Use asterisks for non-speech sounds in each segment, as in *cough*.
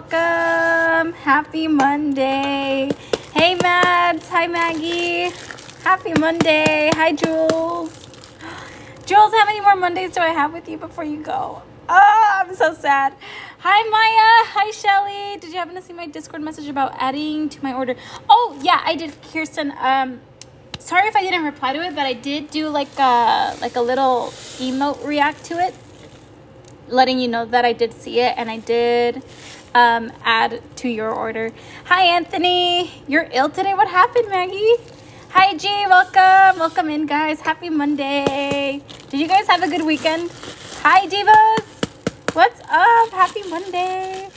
Welcome. Happy Monday. Hey, Mads. Hi, Maggie. Happy Monday. Hi, Jules. *gasps* Jules, how many more Mondays do I have with you before you go? Oh, I'm so sad. Hi, Maya. Hi, Shelly. Did you happen to see my Discord message about adding to my order? Oh, yeah, I did, Kirsten. Um, sorry if I didn't reply to it, but I did do like a like a little emote react to it, letting you know that I did see it and I did um, add to your order. Hi, Anthony. You're ill today. What happened, Maggie? Hi, G. Welcome. Welcome in, guys. Happy Monday. Did you guys have a good weekend? Hi, Divas. What's up? Happy Monday.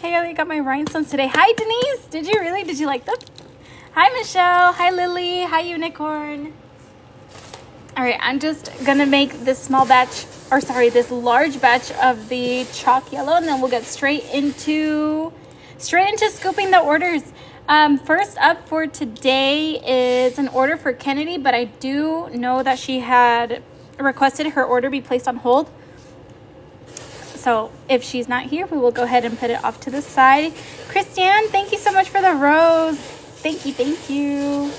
Hey, I got my rhinestones today. Hi, Denise. Did you really? Did you like them? Hi, Michelle. Hi, Lily. Hi, Unicorn. All right, I'm just gonna make this small batch, or sorry, this large batch of the chalk yellow, and then we'll get straight into straight into scooping the orders. Um, first up for today is an order for Kennedy, but I do know that she had requested her order be placed on hold. So if she's not here, we will go ahead and put it off to the side. Christiane, thank you so much for the rose. Thank you, thank you.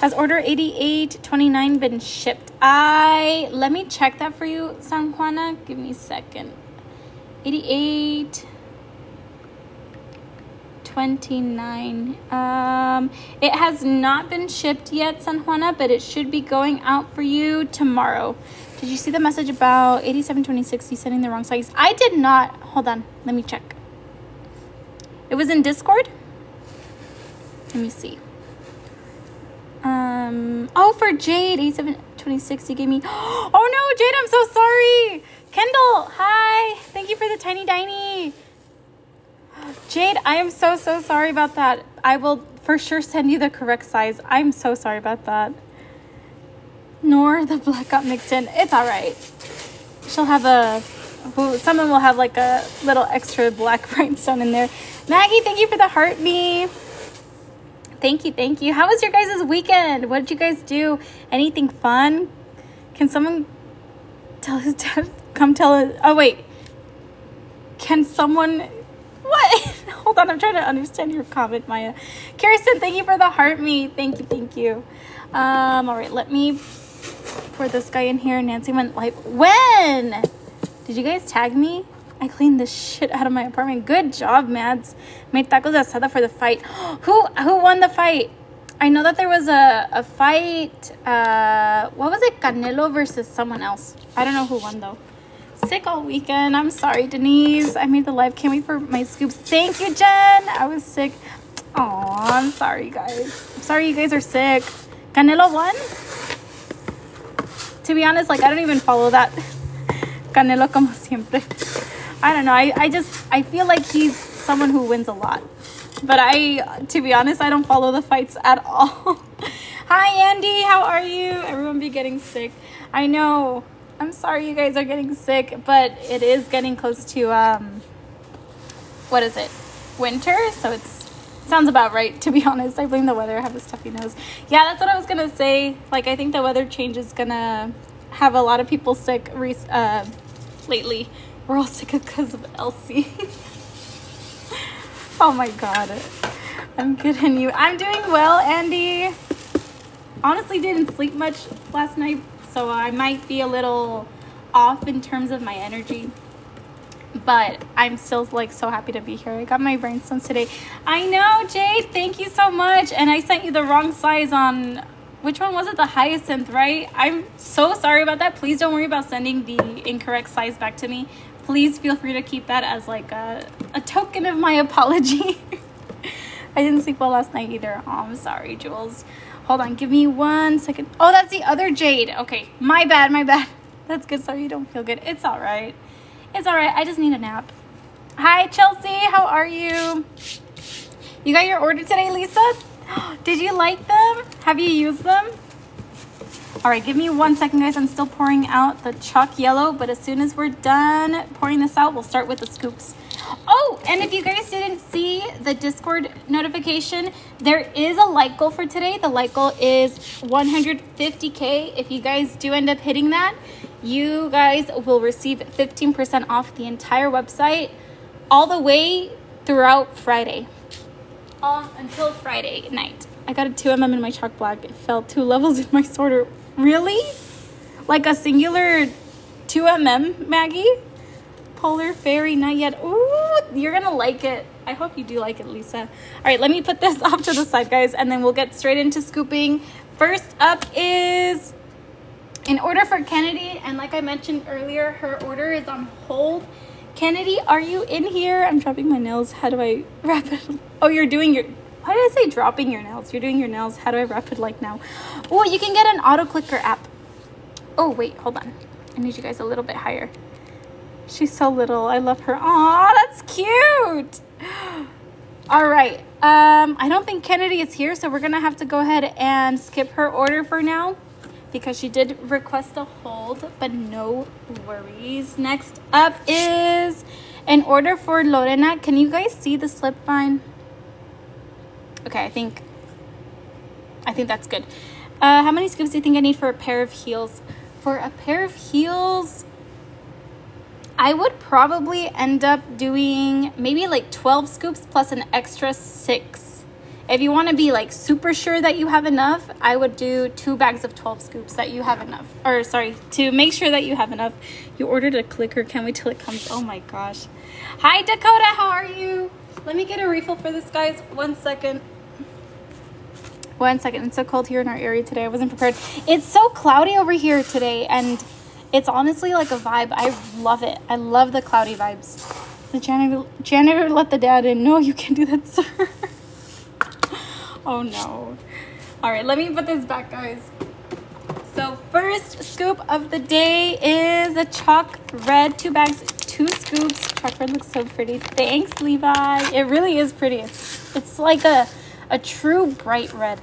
Has order 8829 been shipped? I let me check that for you, San Juana. Give me a second. 88 29. Um, it has not been shipped yet, San Juana, but it should be going out for you tomorrow. Did you see the message about 872060 sending the wrong size? I did not. Hold on. Let me check. It was in Discord? Let me see. Um, oh, for Jade, 8726, you gave me. *gasps* Oh no, Jade, I'm so sorry. Kendall, hi. Thank you for the tiny diny. Jade, I am so, so sorry about that. I will for sure send you the correct size. I'm so sorry about that. Nor the black got mixed in. It's all right. She'll have a, someone will have like a little extra black *laughs* rhinestone in there. Maggie, thank you for the heart me. Thank you, thank you. How was your guys' weekend? What did you guys do? Anything fun? Can someone tell his dad? *laughs* Come tell us. Oh, wait. Can someone what? *laughs* Hold on, I'm trying to understand your comment, Maya. Kirsten, thank you for the heart me. Thank you, thank you. Um, all right, let me pour this guy in here. Nancy went like When? Did you guys tag me? I cleaned the shit out of my apartment. Good job, Mads. Made tacos asada for the fight. *gasps* who who won the fight? I know that there was a, a fight. Uh, what was it? Canelo versus someone else. I don't know who won though sick all weekend. I'm sorry, Denise. I made the live. Can't wait for my scoops. Thank you, Jen. I was sick. Aw, I'm sorry, guys. I'm sorry you guys are sick. Canelo won? To be honest, like, I don't even follow that. *laughs* Canelo como siempre. I don't know. I, I just, I feel like he's someone who wins a lot. But I, to be honest, I don't follow the fights at *laughs* all. Hi, Andy. How are you? Everyone be getting sick. I know. I'm sorry you guys are getting sick, but it is getting close to um what is it? Winter, so it's sounds about right to be *laughs* honest. I blame the weather. I have a stuffy nose. Yeah, that's what I was gonna say. Like I think the weather change is gonna have a lot of people sick uh, lately. We're all sick because of Elsie. *laughs* oh my god. I'm kidding you. I'm doing well, Andy. Honestly, didn't sleep much last night, so I might be a little off in terms of my energy. But I'm still like so happy to be here. I got my rhinestones today. I know, Jade. Thank you so much. And I sent you the wrong size on which one was it? The hyacinth, right? I'm so sorry about that. Please don't worry about sending the incorrect size back to me. Please feel free to keep that as like a, a token of my apology. *laughs* I didn't sleep well last night either. Oh, I'm sorry, Jules. Hold on, give me one second. Oh, that's the other Jade. Okay, my bad, my bad. *laughs* That's good. Sorry you don't feel good. It's all right. It's all right. I just need a nap. Hi, Chelsea. How are you? You got your order today, Lisa? *gasps* Did you like them? Have you used them? All right, give me one second, guys. I'm still pouring out the chalk yellow, but as soon as we're done pouring this out, we'll start with the scoops. Oh, and if you guys didn't see the Discord notification, there is a like goal for today. The like goal is 150K. If you guys do end up hitting that, you guys will receive 15% off the entire website all the way throughout Friday. Um, until Friday night. I got a 2mm in my chalk black. It fell two *laughs* levels in my sorter. Really? Like a singular 2mm, Maggie? Polar Fairy, not yet. Ooh, you're gonna like it. I hope you do like it, Lisa. All right, let me put this *laughs* off to the side, guys, and then we'll get straight into scooping. First up is in order for Kennedy, and like I mentioned earlier, her order is on hold. Kennedy, are you in here? I'm dropping my nails. How do I *laughs* wrap it? Oh, you're doing your, why did I say dropping your nails? You're doing your nails. How do I wrap it like now? Oh, you can get an auto clicker app. Oh, wait, hold on. I need you guys a little bit higher. She's so little. I love her. Aw, that's cute. *gasps* All right. Um, I don't think Kennedy is here, so we're going to have to go ahead and skip her order for now because she did request a hold, but no worries. Next up is an order for Lorena. Can you guys see the slip fine? Okay, I think I think that's good. Uh, how many scoops do you think I need for a pair of heels? For a pair of heels, I would probably end up doing maybe like 12 scoops plus an extra six. If you want to be like super sure that you have enough, I would do two bags of 12 scoops that you have enough. Or sorry, to make sure that you have enough. You ordered a clicker. Can't wait till it comes. Oh my gosh. Hi, Dakota. How are you? Let me get a refill for this, guys. One second. One second. It's so cold here in our area today. I wasn't prepared. It's so cloudy over here today, and it's honestly like a vibe. I love it. I love the cloudy vibes. The janitor, janitor let the dad in. No, you can't do that, *laughs* sir. oh no. All right, let me put this back, guys. So first scoop of the day is a chalk red, two bags, two scoops. Chalk red looks so pretty. Thanks, Levi. It really is pretty. It's, it's like a, a true bright red.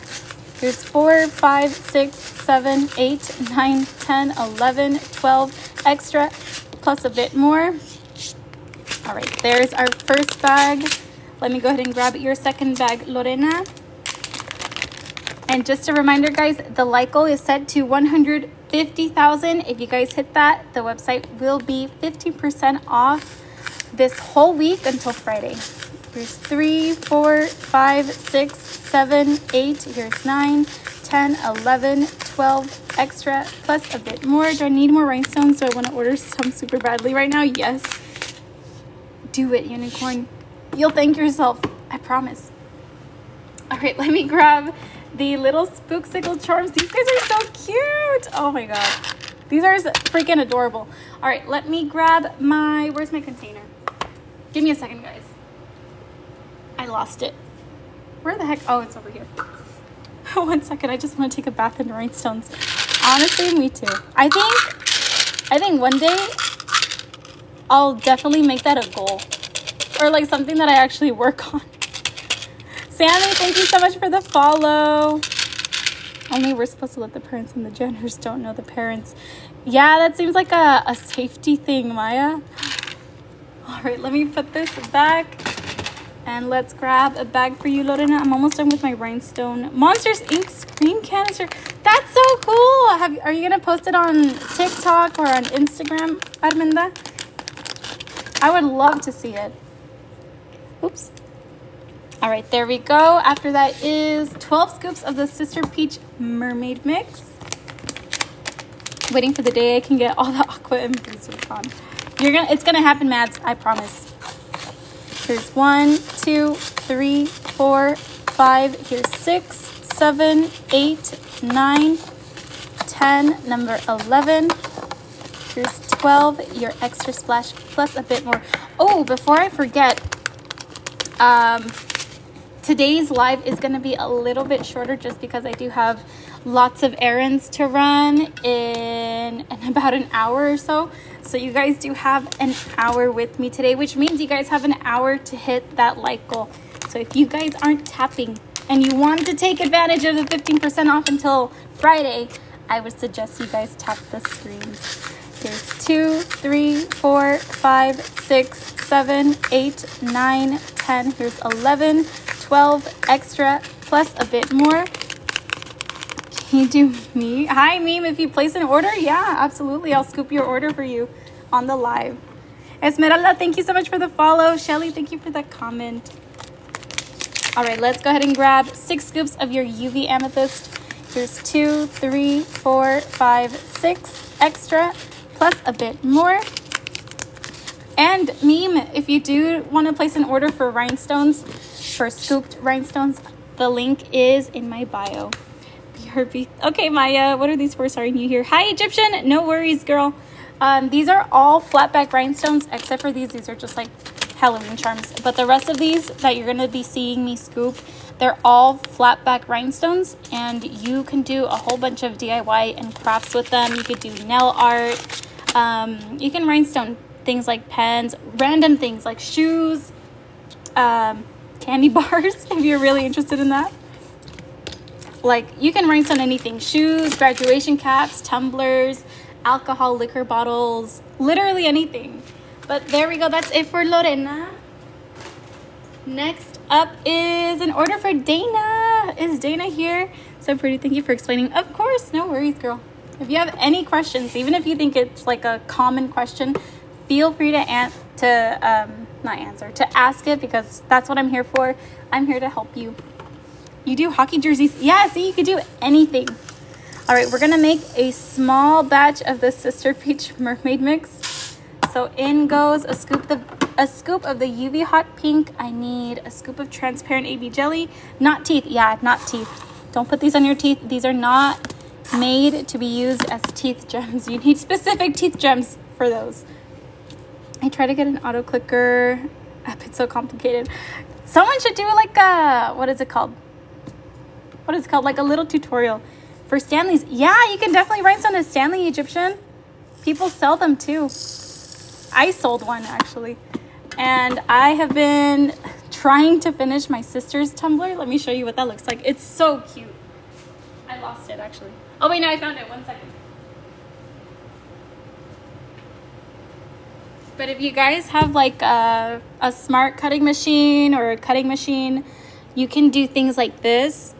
Here's four, five, six, seven, eight, nine, 10, 11, 12 extra, plus a bit more. All right, there's our first bag. Let me go ahead and grab your second bag, Lorena. And just a reminder, guys, the goal is set to 150,000. If you guys hit that, the website will be 15% off this whole week until Friday. Here's three, four, five, six, seven, eight. Here's nine, 10, 11, 12 extra, plus a bit more. Do I need more rhinestones? Do I want to order some super badly right now? Yes. Do it, unicorn. You'll thank yourself. I promise. All right, *laughs* let me grab the little Spooksicle charms. These guys are so cute. Oh my god. These are freaking adorable. All right, let me grab my, where's my container? Give me a second, guys. I lost it. Where the heck? Oh, it's over here. *laughs* One second, I just want to take a bath in rhinestones. Honestly, me too. I think, I think one day I'll definitely make that a goal. Or like something that I actually work *laughs* on. Sammy, thank you so much for the follow. Only we're supposed to let the parents and the janitors don't know the parents. Yeah, that seems like a, a safety thing, Maya. *gasps* All right, let me put this back. And let's grab a bag for you, Lorena. I'm almost done with my rhinestone. Monsters Inc. screen canister. That's so cool. Have, are you going to post it on TikTok or on Instagram, Arminda? I would love to see it. Oops. All right, there we go. After that is 12 scoops of the Sister Peach Mermaid Mix. Waiting for the day I can get all the *laughs* aqua and on. You're gonna, it's gonna happen, Mads. I promise. Here's one, two, three, four, five. Here's six, seven, eight, nine, ten. Number eleven. Here's twelve. Your extra splash plus a bit more. Oh, before I forget, um Today's live is going to be a little bit shorter just because I do have lots of errands to run in, in about an hour or so. So you guys do have an hour with me today, which means you guys have an hour to hit that like goal. So if you guys aren't tapping and you want to take advantage of the 15% off until Friday, I would suggest you guys tap the screen. Here's two, three, four, five, six, seven, eight, nine, ten. Here's 11, 12 extra plus a bit more. Can you do me? Hi, meme. If you place an order, yeah, absolutely. I'll scoop your order for you on the live. Esmeralda, thank you so much for the follow. Shelly, thank you for the comment. All right, let's go ahead and grab six scoops of your UV amethyst. Here's two, three, four, five, six extra, plus a bit more. And meme, if you do want to place an order for rhinestones, for scooped rhinestones, the link is in my bio. Okay, Maya, what are these for? Sorry, new here. Hi, Egyptian. No worries, girl. Um, these are all flat back rhinestones, except for these. These are just like Halloween charms. But the rest of these that you're going to be seeing me scoop, they're all flat back rhinestones. And you can do a whole bunch of DIY and crafts with them. You could do nail art. Um, you can rhinestone things like pens, random things like shoes, um, candy *laughs* bars, if you're really interested in that. Like, you can rhinestone anything. Shoes, graduation caps, tumblers, alcohol, liquor bottles, literally anything. But there we go. That's it for Lorena. Next up is an order for Dana. Is Dana here? So pretty. Thank you for explaining. Of course. No worries, girl. If you have any questions, even if you think it's like a common question, feel free to an- to um, not answer to ask it because that's what I'm here for. I'm here to help you. You do hockey jerseys? Yeah, see, you could do anything. All right, we're gonna make a small batch of the Sister Peach Mermaid Mix. So in goes a scoop of a scoop of the UV Hot Pink. I need a scoop of transparent AB jelly. Not teeth, yeah, not teeth. Don't put these on your teeth. These are not made to be used as teeth *laughs* gems. You need specific teeth gems for those. I try to get an auto clicker. *laughs* It's so complicated. Someone should do like a, what is it called? What is it called? Like a little tutorial for Stanley's. Yeah, you can definitely write some a Stanley Egyptian. People sell them too. I sold one actually. And I have been trying to finish my sister's tumbler. Let me show you what that looks like. It's so cute. I lost it actually. Oh wait, no, I found it. One second. But if you guys have like a, a smart cutting machine or a cutting machine, you can do things like this.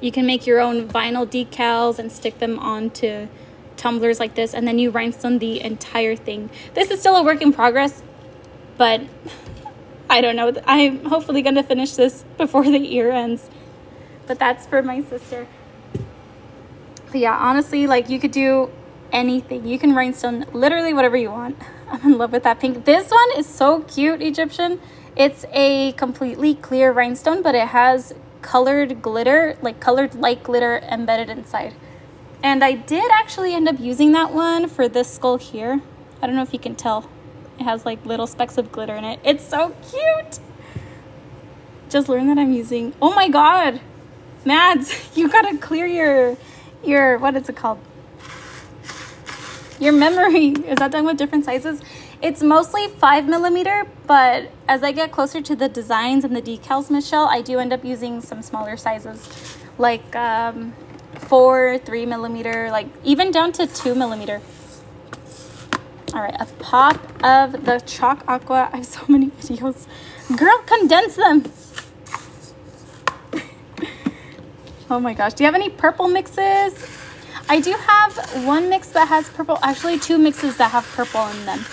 You can make your own vinyl decals and stick them onto tumblers like this, and then you rhinestone the entire thing. This is still a work in progress, but I don't know. I'm hopefully going to finish this before the year ends. But that's for my sister. But yeah, honestly, like you could do anything. You can rhinestone literally whatever you want. *laughs* I'm in love with that pink. This one is so cute, Egyptian. It's a completely clear rhinestone, but it has colored glitter, like colored light glitter embedded inside. And I did actually end up using that one for this skull here. I don't know if you can tell. It has like little specks of glitter in it. It's so cute. Just learned that I'm using, oh my God, Mads, *laughs* you gotta clear your, your, what is it called? Your memory. *laughs* Is that done with different sizes? It's mostly five millimeter, but as I get closer to the designs and the decals, Michelle, I do end up using some smaller sizes, like um, four, three millimeter, like even down to two millimeter. All right, a pop of the chalk aqua. I have so many videos. Girl, condense them. *laughs* oh my gosh. Do you have any purple mixes? I do have one mix that has purple, actually two mixes that have purple in them.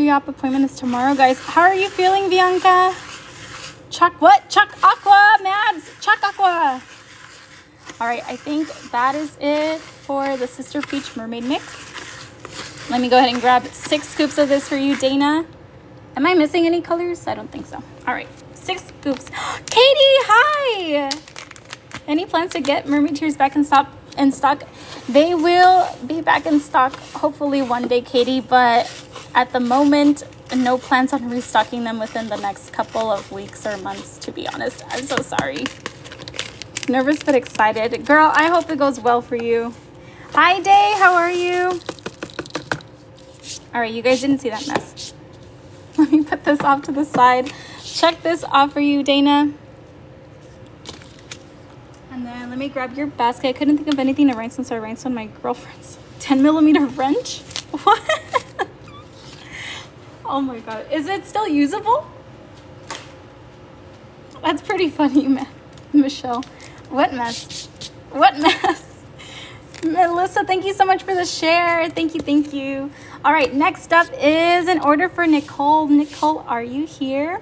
Pre-op appointment is tomorrow, guys. How are you feeling, Bianca? Chuck what? Chuck Aqua, Mads. Chuck Aqua. All right, I think that is it for the Sister Peach Mermaid Mix. Let me go ahead and grab six scoops of this for you, Dana. Am I missing any colors? I don't think so. All right, six scoops. *gasps* Katie, hi. Any plans to get Mermaid Tears back in stock? In stock, they will be back in stock hopefully one day, Katie. But at the moment, no plans on restocking them within the next couple of weeks or months. To be honest, I'm so sorry. Nervous but excited, girl. I hope it goes well for you. Hi, Day. How are you? All right, you guys didn't see that mess. *laughs* Let me put this off to the side. Check this off for you, Dana. And then let me grab your basket. I couldn't think of anything to rhinestone, so I rhinestone my girlfriend's *laughs* 10 millimeter wrench. *laughs* What? *laughs* oh my god. Is it still usable? That's pretty funny, Michelle. What mess? What mess? Melissa, thank you so much for the share. Thank you, thank you. All right, next up is an order for Nicole. Nicole, are you here?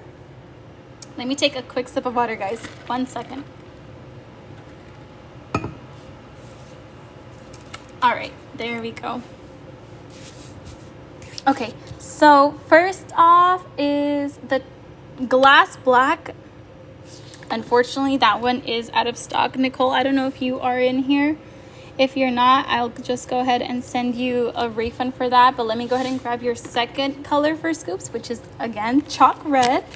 Let me take a quick sip of water, guys. One second. All right, there we go. Okay, so first off is the glass black. Unfortunately, that one is out of stock. Nicole, I don't know if you are in here. If you're not, I'll just go ahead and send you a refund for that. But let me go ahead and grab your second color for scoops, which is again chalk red. *laughs*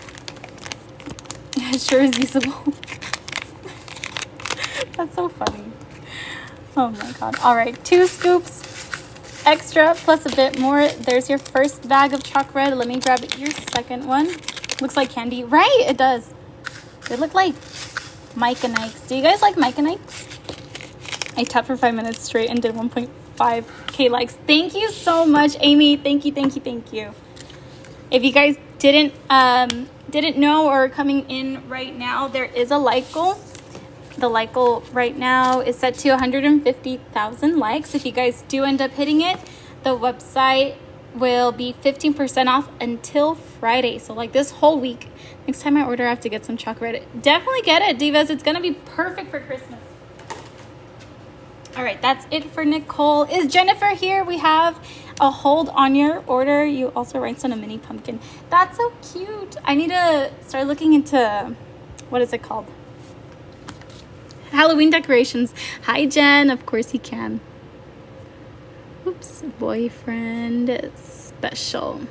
It sure is usable. *laughs* That's so funny. *laughs* Oh my god. All right, two scoops extra plus a bit more. There's your first bag of chalk red. Let me grab your second one. Looks like candy. Right, it does. They look like Mike and Ike's. Do you guys like Mike and Ike's? I tapped for five minutes straight and did 1.5k likes. Thank you so much, Amy. Thank you, thank you, thank you. If you guys didn't um, didn't know or are coming in right now, there is a like goal the like goal right now is set to 150,000 likes. If you guys do end up hitting it, the website will be 15% off until Friday. So like this whole week. Next time I order, I have to get some chocolate. Definitely get it, divas. It's gonna be perfect for Christmas. All right, that's it for Nicole. Is Jennifer here? We have a hold on your order. You also write on a mini pumpkin. That's so cute. I need to start looking into what is it called? Halloween decorations. Hi, Jen. Of course he can. Oops, boyfriend special.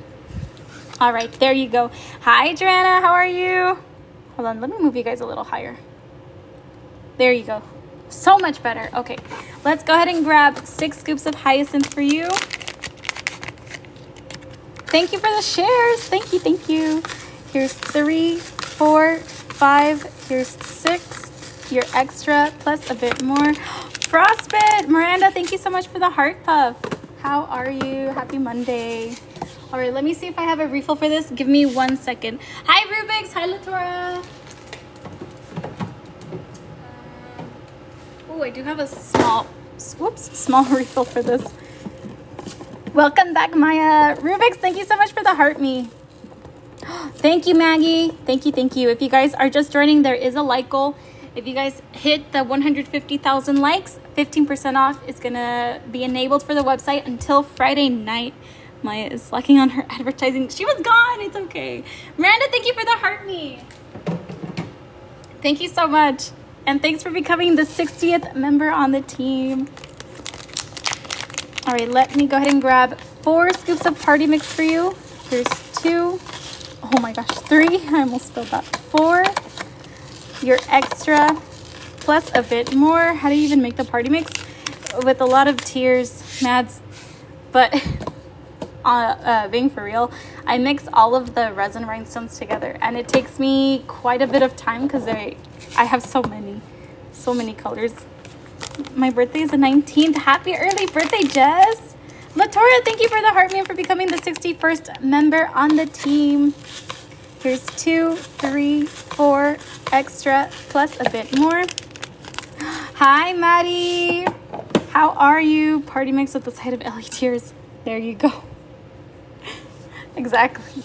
All right, there you go. Hi, Joanna. How are you? Hold on, let me move you guys a little higher. There you go. So much better. Okay, let's go ahead and grab six scoops of hyacinth for you. Thank you for the shares. Thank you, thank you. Here's three, four, five. Here's six your extra plus a bit more. *gasps* Frostbit! Miranda, thank you so much for the heart puff. How are you? Happy Monday. All right, let me see if I have a refill for this. Give me one second. Hi, Rubix. Hi, Latora. Oh, I do have a small, whoops, small *laughs* refill for this. Welcome back, Maya. Rubix, thank you so much for the heart me. *gasps* Thank you, Maggie. Thank you, thank you. If you guys are just joining, there is a like goal. If you guys hit the 150,000 likes, 15% off is gonna be enabled for the website until Friday night. Maya is slacking on her *laughs* advertising. She was gone. It's okay. Miranda, thank you for the heart me. Thank you so much. And thanks for becoming the 60th member on the team. All right, let me go ahead and grab four scoops of party mix for you. Here's two. Oh my gosh, three. *laughs* I almost spilled that. Four your extra plus a bit more. How do you even make the party mix? With a lot of tears, Mads. But *laughs* uh, uh, being for real, I mix all of the resin rhinestones together and it takes me quite a bit of time because I, I have so many, so many colors. My birthday is the 19th. Happy early birthday, Jess. Latoria, thank you for the heart man for becoming the 61st member on the team. Here's two, three, four extra plus a bit more. *gasps* Hi, Maddie. How are you? Party mix with the side of Ellie tears. There you go. *laughs* exactly.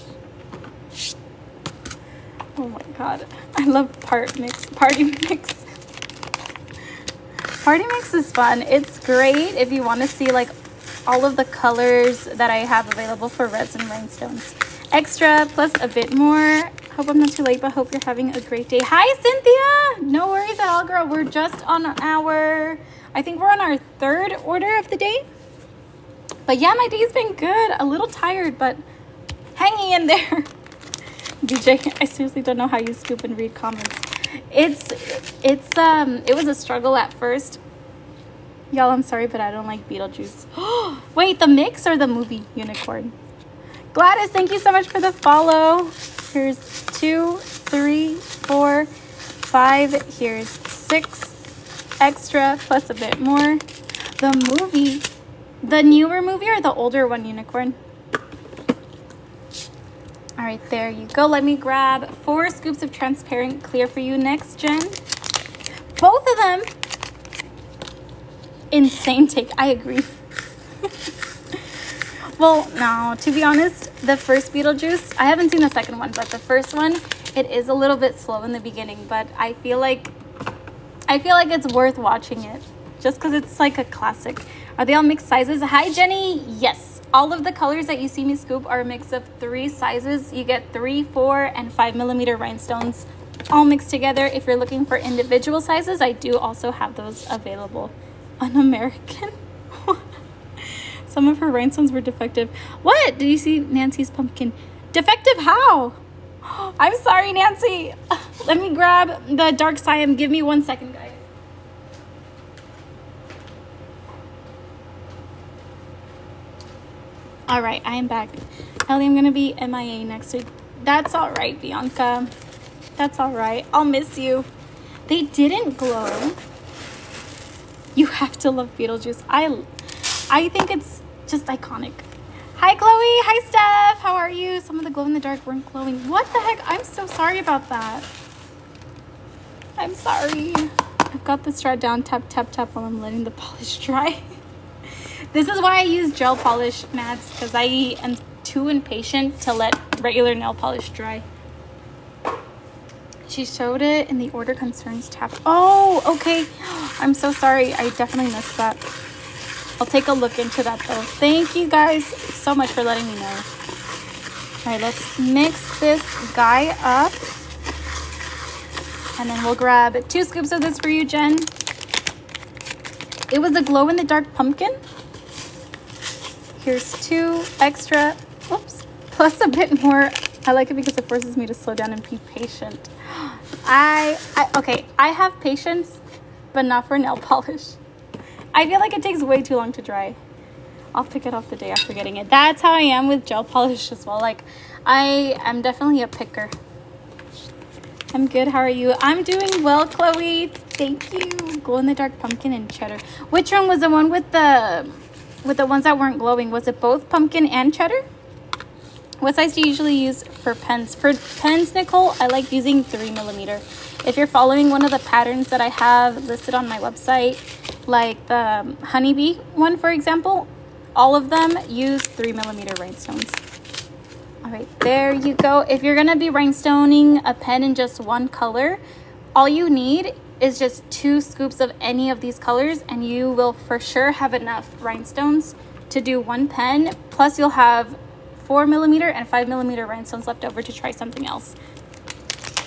Oh my god. I love part mix. Party *laughs* mix. Party mix is fun. It's great if you want to see like all of the colors that I have available for resin rhinestones extra plus a bit more. Hope I'm not too late, but hope you're having a great day. Hi, Cynthia. No worries at all, girl. We're just on our, I think we're on our third order of the day. But yeah, my day's been good. A little tired, but hanging in there. *laughs* DJ, I seriously don't know how you scoop and read comments. It's, it's, um, it was a struggle at first. Y'all, I'm sorry, but I don't like Beetlejuice. *gasps* Wait, the mix or the movie Unicorn? Gladys, thank you so much for the follow. Here's two, three, four, five. Here's six extra plus a bit more. The movie, the newer movie or the older one, Unicorn? All right, there you go. Let me grab four scoops of transparent clear for you next, Jen. Both of them. insane take. I agree. *laughs* well, no, to be honest, the first Beetlejuice, I haven't seen the second one, but the first one, it is a little bit slow in the beginning, but I feel like I feel like it's worth watching it just because it's like a classic. Are they all mixed sizes? Hi, Jenny. Yes. All of the colors that you see me scoop are a mix of three sizes. You get three, four, and five millimeter rhinestones all mixed together. If you're looking for individual sizes, I do also have those available. *laughs* Un-American? Some of her rhinestones were defective. What? Did you see Nancy's pumpkin? Defective how? *gasps* I'm sorry, Nancy. *sighs* Let me grab the dark cyan. Give me one second, guys. All right, I am back. Ellie, I'm going to be MIA next week. That's all right, Bianca. That's all right. I'll miss you. They didn't glow. You have to love Beetlejuice. I, I think it's just iconic. Hi, Chloe. Hi, Steph. How are you? Some of the glow in the dark weren't glowing. What the heck? I'm so sorry about that. I'm sorry. I've got the strap down, tap, tap, tap while I'm letting the polish dry. *laughs* this is why I use gel polish mats because I am too impatient to let regular nail polish dry. She showed it in the order concerns tab. Oh, okay. *gasps* I'm so sorry. I definitely missed that. I'll take a look into that though. Thank you guys so much for letting me know. All right, let's mix this guy up. And then we'll grab two scoops of this for you, Jen. It was a glow in the dark pumpkin. Here's two extra, whoops, plus a bit more. I like it because it forces me to slow down and be patient. *gasps* I, I okay, I have patience, but not for nail polish. I feel like it takes way too long to dry. I'll pick it off the day after getting it. That's how I am with gel polish as well. Like, I am definitely a picker. I'm good. How are you? I'm doing well, Chloe. Thank you. Glow in the dark pumpkin and cheddar. Which one was the one with the with the ones that weren't glowing? Was it both pumpkin and cheddar? What size do you usually use for pens? For pens, Nicole, I like using three millimeter. If you're following one of the patterns that I have listed on my website, like the honeybee one, for example, all of them use three millimeter rhinestones. All right, there you go. If you're gonna be rhinestoning a pen in just one color, all you need is just two scoops of any of these colors and you will for sure have enough rhinestones to do one pen. Plus you'll have four millimeter and five millimeter rhinestones left over to try something else.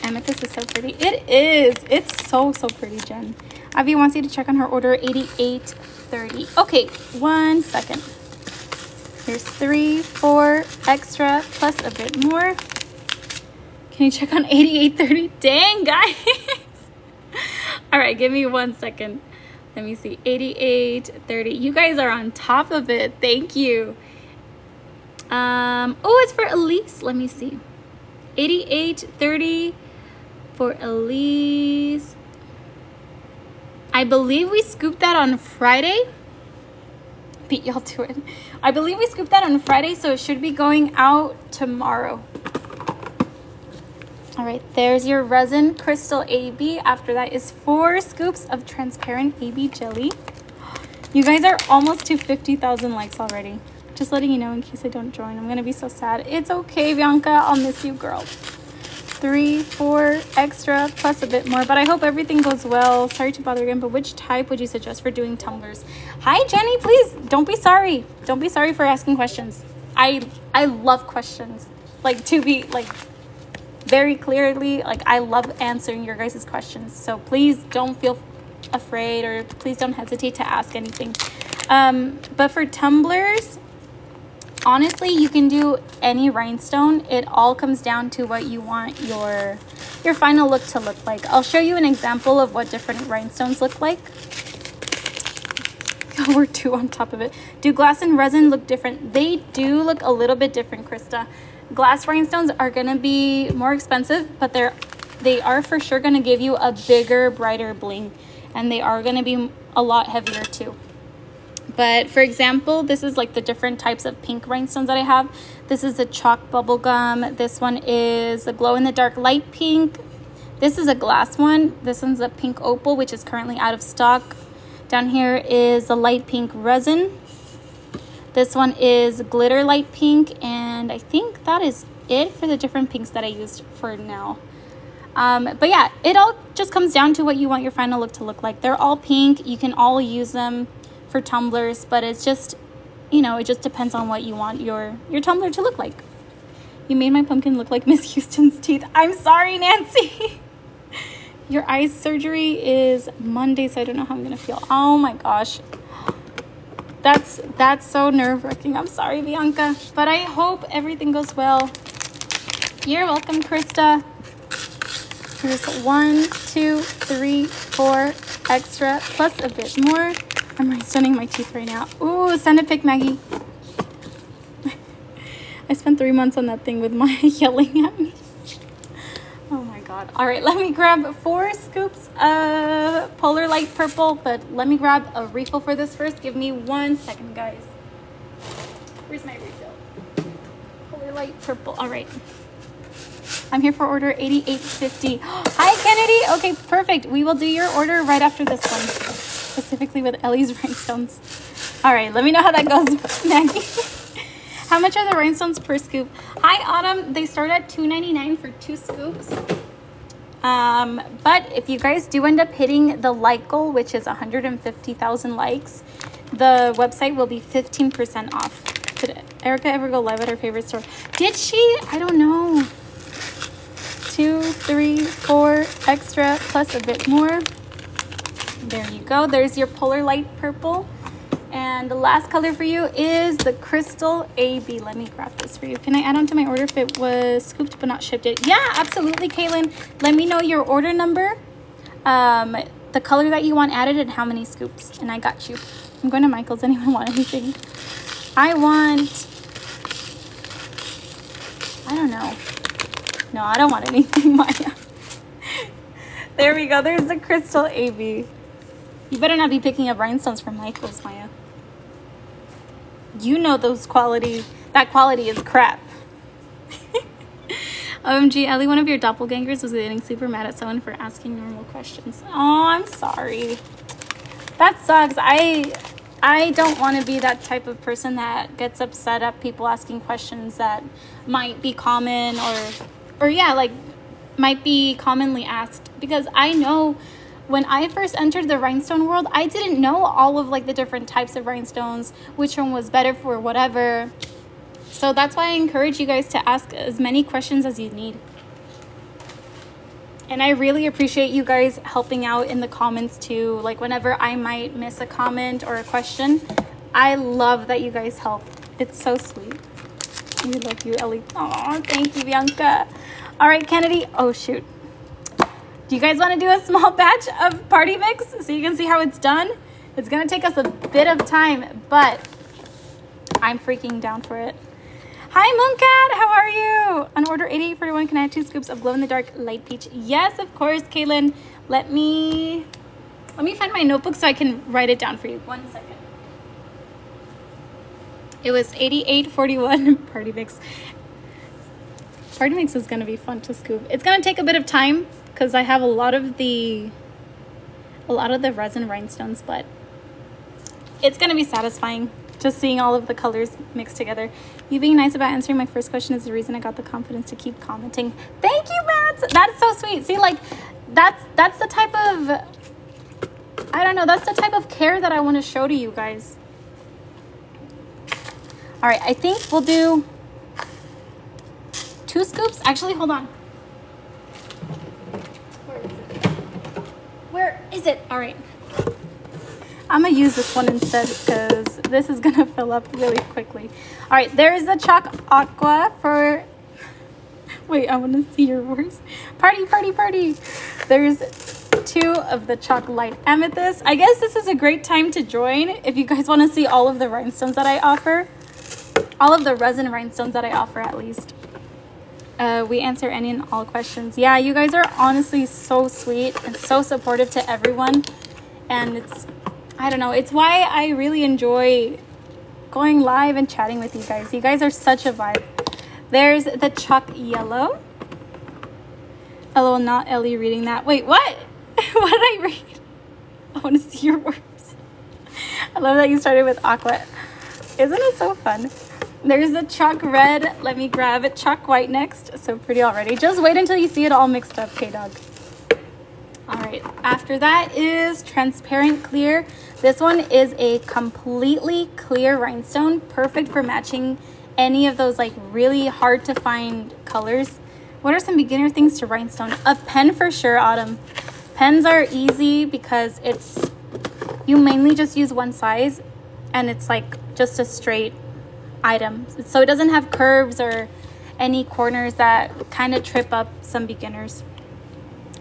Amethyst is so pretty. It is. It's so, so pretty, Jen. Avi wants you to check on her order 8830. Okay, one second. Here's three, four extra, plus a bit more. Can you check on 8830? Dang, guys. *laughs* All right, give me one second. Let me see. 8830. You guys are on top of it. Thank you. Um, oh, it's for Elise. Let me see. 8830 for Elise. I believe we scooped that on Friday. *laughs* Beat y'all to it. I believe we scooped that on Friday, so it should be going out tomorrow. All right, there's your resin crystal AB. After that is four scoops of transparent AB jelly. *gasps* You guys are almost to 50,000 likes already. Just letting you know in case I don't join. I'm gonna be so sad. It's okay, Bianca. I'll miss you, girl. Three, four extra, plus a bit more. But I hope everything goes well. Sorry to bother again, but which type would you suggest for doing tumblers? Hi, Jenny. Please don't be sorry. Don't be sorry for asking questions. I I love questions. Like to be like very clearly. Like I love answering your guys' questions. So please don't feel afraid or please don't hesitate to ask anything. Um, but for tumblers, honestly you can do any rhinestone. It all comes down to what you want your your final look to look like. I'll show you an example of what different rhinestones look like. *laughs* We're two on top of it. Do glass and resin look different? They do look a little bit different krista. Glass rhinestones are going to be more expensive but they're they are for sure going to give you a bigger brighter bling and they are going to be a lot heavier too but for example, this is like the different types of pink rhinestones that I have. This is a chalk bubble gum. This one is a glow in the dark light pink. This is a glass one. This one's a pink opal, which is currently out of stock. Down here is a light pink resin. This one is glitter light pink, and I think that is it for the different pinks that I used for now. Um, but yeah, it all just comes down to what you want your final look to look like. They're all pink. You can all use them for tumblers, but it's just, you know, it just depends on what you want your, your tumbler to look like. You made my pumpkin look like *laughs* Miss Houston's teeth. I'm sorry, Nancy. *laughs* your eye surgery is Monday, so I don't know how I'm to feel. Oh my gosh. That's that's so nerve-wracking. I'm sorry, Bianca, but I hope everything goes well. You're welcome, Krista. Here's one, two, three, four extra, plus a bit more. I'm rhinestoning my teeth right now. Ooh, send a pic, Maggie. *laughs* I spent three months on that thing with Maya *laughs* yelling at me. Oh my god. All right, let me grab four scoops of Polar Light Purple, but let me grab a refill for this first. Give me one second, guys. Where's my refill? Polar Light Purple. All right. I'm here for order 8850. *gasps* Hi, Kennedy. Okay, perfect. We will do your order right after this one, specifically with Ellie's *laughs* rhinestones. All right, let me know how that goes, *laughs* Maggie. how much are the rhinestones per scoop? Hi, Autumn. They start at $2.99 for two scoops. Um, but if you guys do end up hitting the like goal, which is 150,000 likes, the website will be 15% off. Did Erica ever go live at her favorite store? Did she? I don't know two, three, four extra plus a bit more. There you go. There's your Polar Light Purple. And the last color for you is the Crystal AB. Let me grab this for you. Can I add on to my order if it was scooped but not shipped yet? Yeah, absolutely, Kaylin. Let me know your order number, um, the color that you want added, and how many scoops. And I got you. I'm going to Michael's. *laughs* Anyone want anything? I want... I don't know. No, I don't want anything, *laughs* Maya. there we go. There's the crystal AB. You better not be picking up rhinestones from Michaels, Maya. You know those quality, that quality is crap. *laughs* OMG, Ellie, one of your doppelgangers was getting super mad at someone for asking normal questions. Oh, I'm sorry. That sucks. I I don't want to be that type of person that gets upset at people asking questions that might be common or or yeah, like might be commonly asked because I know when I first entered the rhinestone world, I didn't know all of like the different types of rhinestones, which one was better for whatever. So that's why I encourage you guys to ask as many questions as you need. And I really appreciate you guys helping out in the comments too. Like whenever I might miss a comment or a question, I love that you guys help. It's so sweet. We love you, Ellie. Oh, thank you, Bianca. All right, Kennedy. Oh, shoot. Do you guys want to do a small *laughs* batch of party mix so you can see how it's done? It's going to take us a bit of time, but I'm freaking down for it. Hi, Mooncat. How are you? On order 8841, can I have two scoops of glow-in-the-dark light peach? Yes, of course, Kaylin. Let me... Let me find my notebook so I can write it down for you. One second. It was 8841 *laughs* party mix party mix is going to be fun to scoop. It's going to take a bit of time because I have a lot of the a lot of the resin rhinestones, but it's to be satisfying just seeing all of the colors mixed together. You being nice about answering my first question is the reason I got the confidence to keep commenting. Thank you, Matt. That's so sweet. See, like that's that's the type of I don't know, that's the type of care that I want to show to you guys. All right, I think we'll do two scoops. Actually, hold on. Where is it? All right. I'm gonna use this one instead because this is gonna *laughs* fill up really quickly. All right, there is the chalk aqua for, wait, I wanna see your words. Party, party, party. There's two of the chalk light amethyst. I guess this is a great time to join if you guys wanna see all of the rhinestones that I offer. All of the resin rhinestones that I offer at least. Uh, we answer any and all questions. Yeah, you guys are honestly so sweet and so supportive to everyone. And it's, I don't know, it's why I really enjoy going live and chatting with you guys. You guys are such a vibe. There's the chalk yellow. Hello, not Ellie reading that. Wait, what? *laughs* what did I read? I want to see your words. *laughs* I love that you started with aqua. Isn't it so fun? There's a chalk red. Let me grab. Chalk white next. So pretty already. Just wait until you see it all mixed up, K-Dog. All right, after that is transparent clear. This one is a completely clear rhinestone, perfect for matching any of those like really hard to find colors. What are some beginner things to rhinestone? A pen for sure, Autumn. Pens are easy because it's, you mainly just use one size and it's like just a straight item. So it doesn't have curves or any corners that kind of trip up some beginners.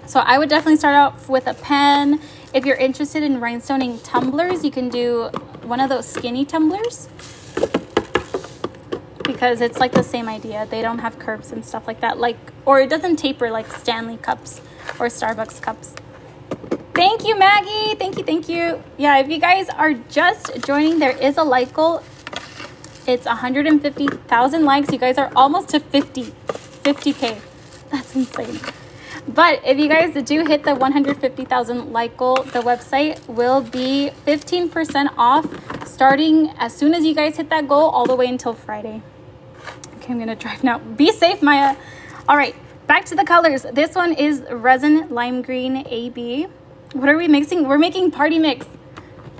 So I would definitely start off with a pen. If you're interested in rhinestoning tumblers, you can do one of those skinny tumblers because it's like the same idea. They don't have curves and stuff like that. Like, or it doesn't taper like Stanley cups or Starbucks cups. Thank you, Maggie. Thank you, thank you. Yeah, if you guys are just joining, there is a like goal. It's 150,000 likes. You guys are almost to 50, 50K. That's insane. But if you guys do hit the 150,000 like goal, the website will be 15% off starting as soon as you guys hit that goal all the way until Friday. Okay, I'm gonna drive now. Be safe, Maya. All right, back to the colors. This one is Resin Lime Green AB. What are we mixing? We're making Party Mix.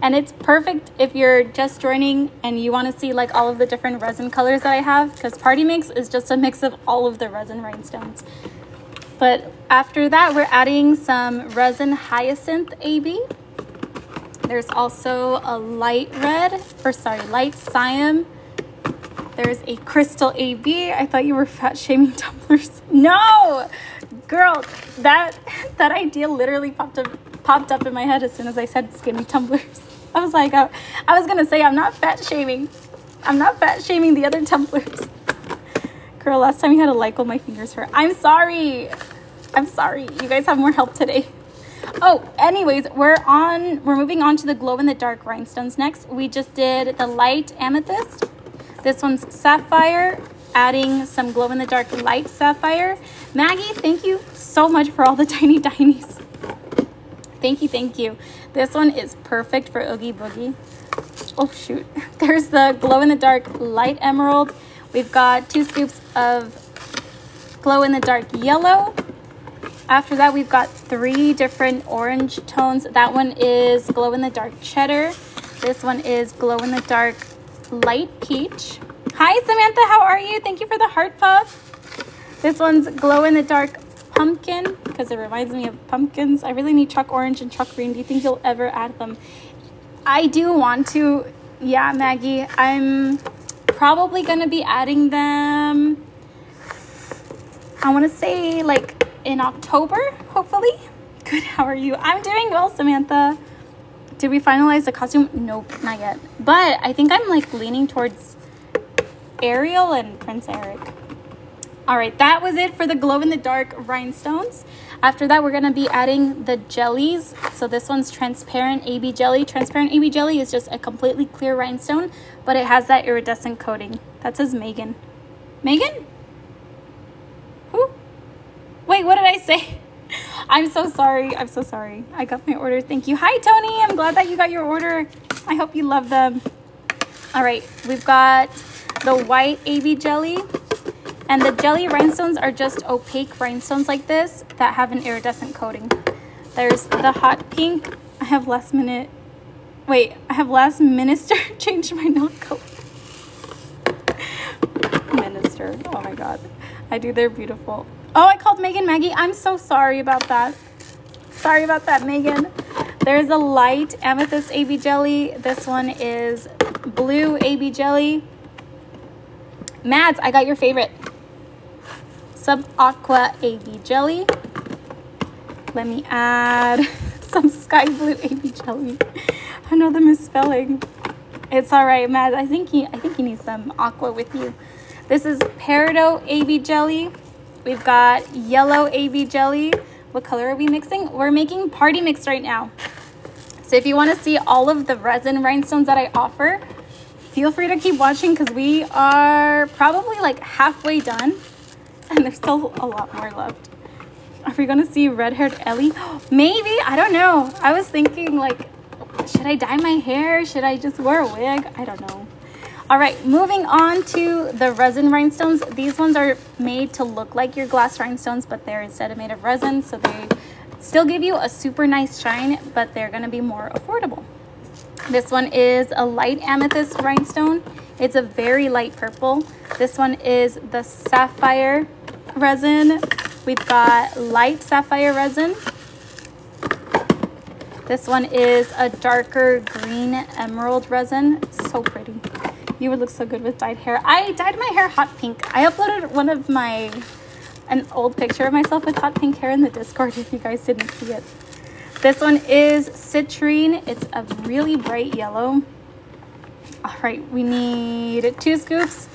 And it's perfect if you're just joining and you want to see like all of the different resin colors that I have because Party Mix is just a mix of all of the resin rhinestones. But after that, we're adding some resin hyacinth AB. There's also a light red, or sorry, light siam. There's a crystal AB. I thought you were fat shaming *laughs* tumblers. No, girl, that *laughs* that idea literally popped up popped up in my head as soon as I said skinny tumblers. *laughs* I was like, I, I was gonna say I'm not fat shaming. I'm not fat shaming the other tumblers. Girl, last time you had a like on my fingers hurt. I'm sorry. I'm sorry. You guys have more help today. Oh, anyways, we're on, we're moving on to the glow in the dark rhinestones next. We just did the light amethyst. This one's sapphire, adding some glow in the dark light sapphire. Maggie, thank you so much for all the *laughs* tiny tinies. Thank you, thank you. This one is perfect for Oogie Boogie. Oh shoot. *laughs* There's the glow in the dark light emerald. We've got two scoops of glow in the dark yellow. After that, we've got three different orange tones. That one is glow in the dark cheddar. This one is glow in the dark light peach. Hi, Samantha, how are you? Thank you for the heart puff. This one's glow in the dark pumpkin because it reminds me of pumpkins. I really need chalk orange and chalk green. Do you think you'll ever add them? I do want to. Yeah, Maggie, I'm probably going to be adding them, I want to say like in October, hopefully. *laughs* Good, how are you? I'm doing well, Samantha. Did we finalize the costume? Nope, not yet. But I think I'm like leaning towards Ariel and Prince Eric. All right, that was it for the glow in the dark rhinestones. After that, we're gonna be adding the jellies. So this one's transparent AB jelly. Transparent AB jelly is just a completely clear rhinestone, but it has that iridescent coating. That says Megan. Megan? Who? Wait, what did I say? *laughs* I'm so sorry. I'm so sorry. I got my order. Thank you. Hi, Tony. I'm glad that you got your order. I hope you love them. All right, we've got the white AB jelly. And the jelly rhinestones are just opaque rhinestones like this that have an iridescent coating. There's the hot pink. I have last minute, wait, I have last minister *laughs* change my note code. minister, oh my God. I do, they're beautiful. Oh, I called Megan Maggie. I'm so sorry about that. Sorry about that, Megan. There's a light amethyst AB jelly. This one is blue AB jelly. Mads, I got your favorite. Sub Aqua AB jelly. Let me add *laughs* some sky blue AB jelly. I know the misspelling. It's all right, Matt. I think he, I think he needs some aqua with you. This is Peridot AB jelly. We've got yellow AB jelly. What color are we mixing? We're making party mix right now. So if you want to see all of the resin rhinestones that I offer, feel free to keep watching because we are probably like halfway done. *laughs* and there's still a lot more left. Are we gonna see red-haired Ellie? *gasps* Maybe, I don't know. I was thinking like should I dye my hair? Should I just wear a wig? I don't know. All right, moving on to the resin rhinestones. These ones are made to look like your glass rhinestones, but they're instead made of resin, so they still give you a super nice shine, but they're gonna be more affordable. This one is a light amethyst rhinestone. It's a very light purple. This one is the sapphire resin. We've got light sapphire resin. This one is a darker green emerald resin. So pretty. You would look so good with dyed hair. I dyed my hair hot pink. I uploaded one of my, an old picture of myself with hot pink hair in the Discord if you guys didn't see it. This one is citrine. It's a really bright yellow. All right, we need two scoops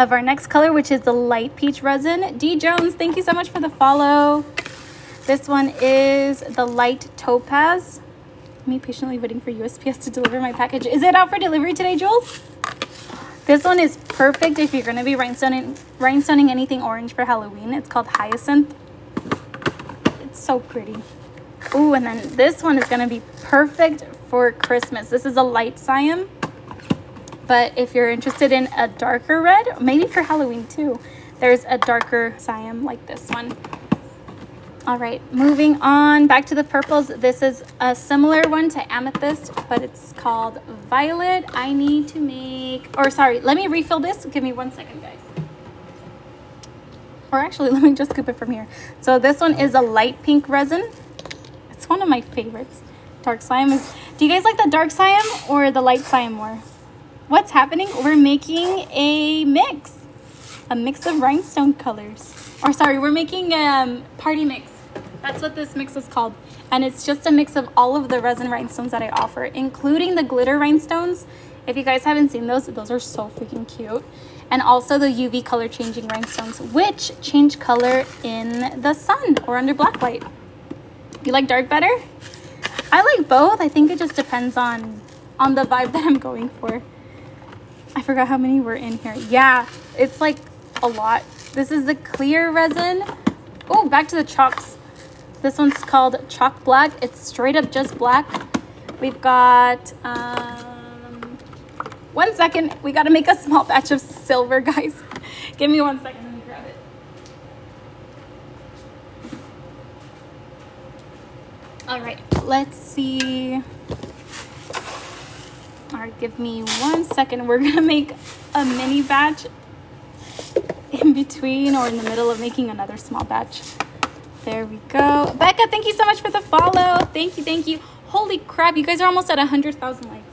of our next color, which is the light peach resin. D Jones, thank you so much for the follow. This one is the light topaz. Me patiently waiting for USPS to deliver my package. Is it out for delivery today, Jules? This one is perfect if you're gonna be rhinestoning, rhinestoning anything orange for Halloween. It's called Hyacinth. It's so pretty. Ooh, and then this one is gonna be perfect for Christmas. This is a light siam. But if you're interested in a darker red, maybe for Halloween too, there's a darker siam like this one. All right, moving on back to the purples. This is a similar one to amethyst, but it's called violet. I need to make, or sorry, let me refill this. Give me one second, guys. Or actually, *laughs* let me just scoop it from here. So this one is a light pink resin. It's one of my favorites. Dark slime is, do you guys like the dark slime or the light slime more? What's happening? We're making a mix, a mix of rhinestone colors. Or sorry, we're making a um, party mix that's what this mix is called. And it's just a mix of all of the resin rhinestones that I offer, including the glitter rhinestones. If you guys haven't seen those, those are so freaking cute. And also the UV color changing rhinestones, which change color in the sun or under black light. You like dark better? I like both. I think it just depends on on the vibe *laughs* that I'm going for. I forgot how many were in here. Yeah, it's like a lot. This is the clear resin. Oh, back to the chalks. This one's called Chalk Black. It's straight up just black. We've got, um, one second. We got to make a small batch of silver, *laughs* guys. Give me one second. Me grab it. All right, let's see. All right, give me one second. We're gonna make a mini batch in between or in the middle of making another small batch. There we go. Becca, thank you so much for the follow. Thank you, thank you. Holy crap, you guys are almost at 100,000 likes.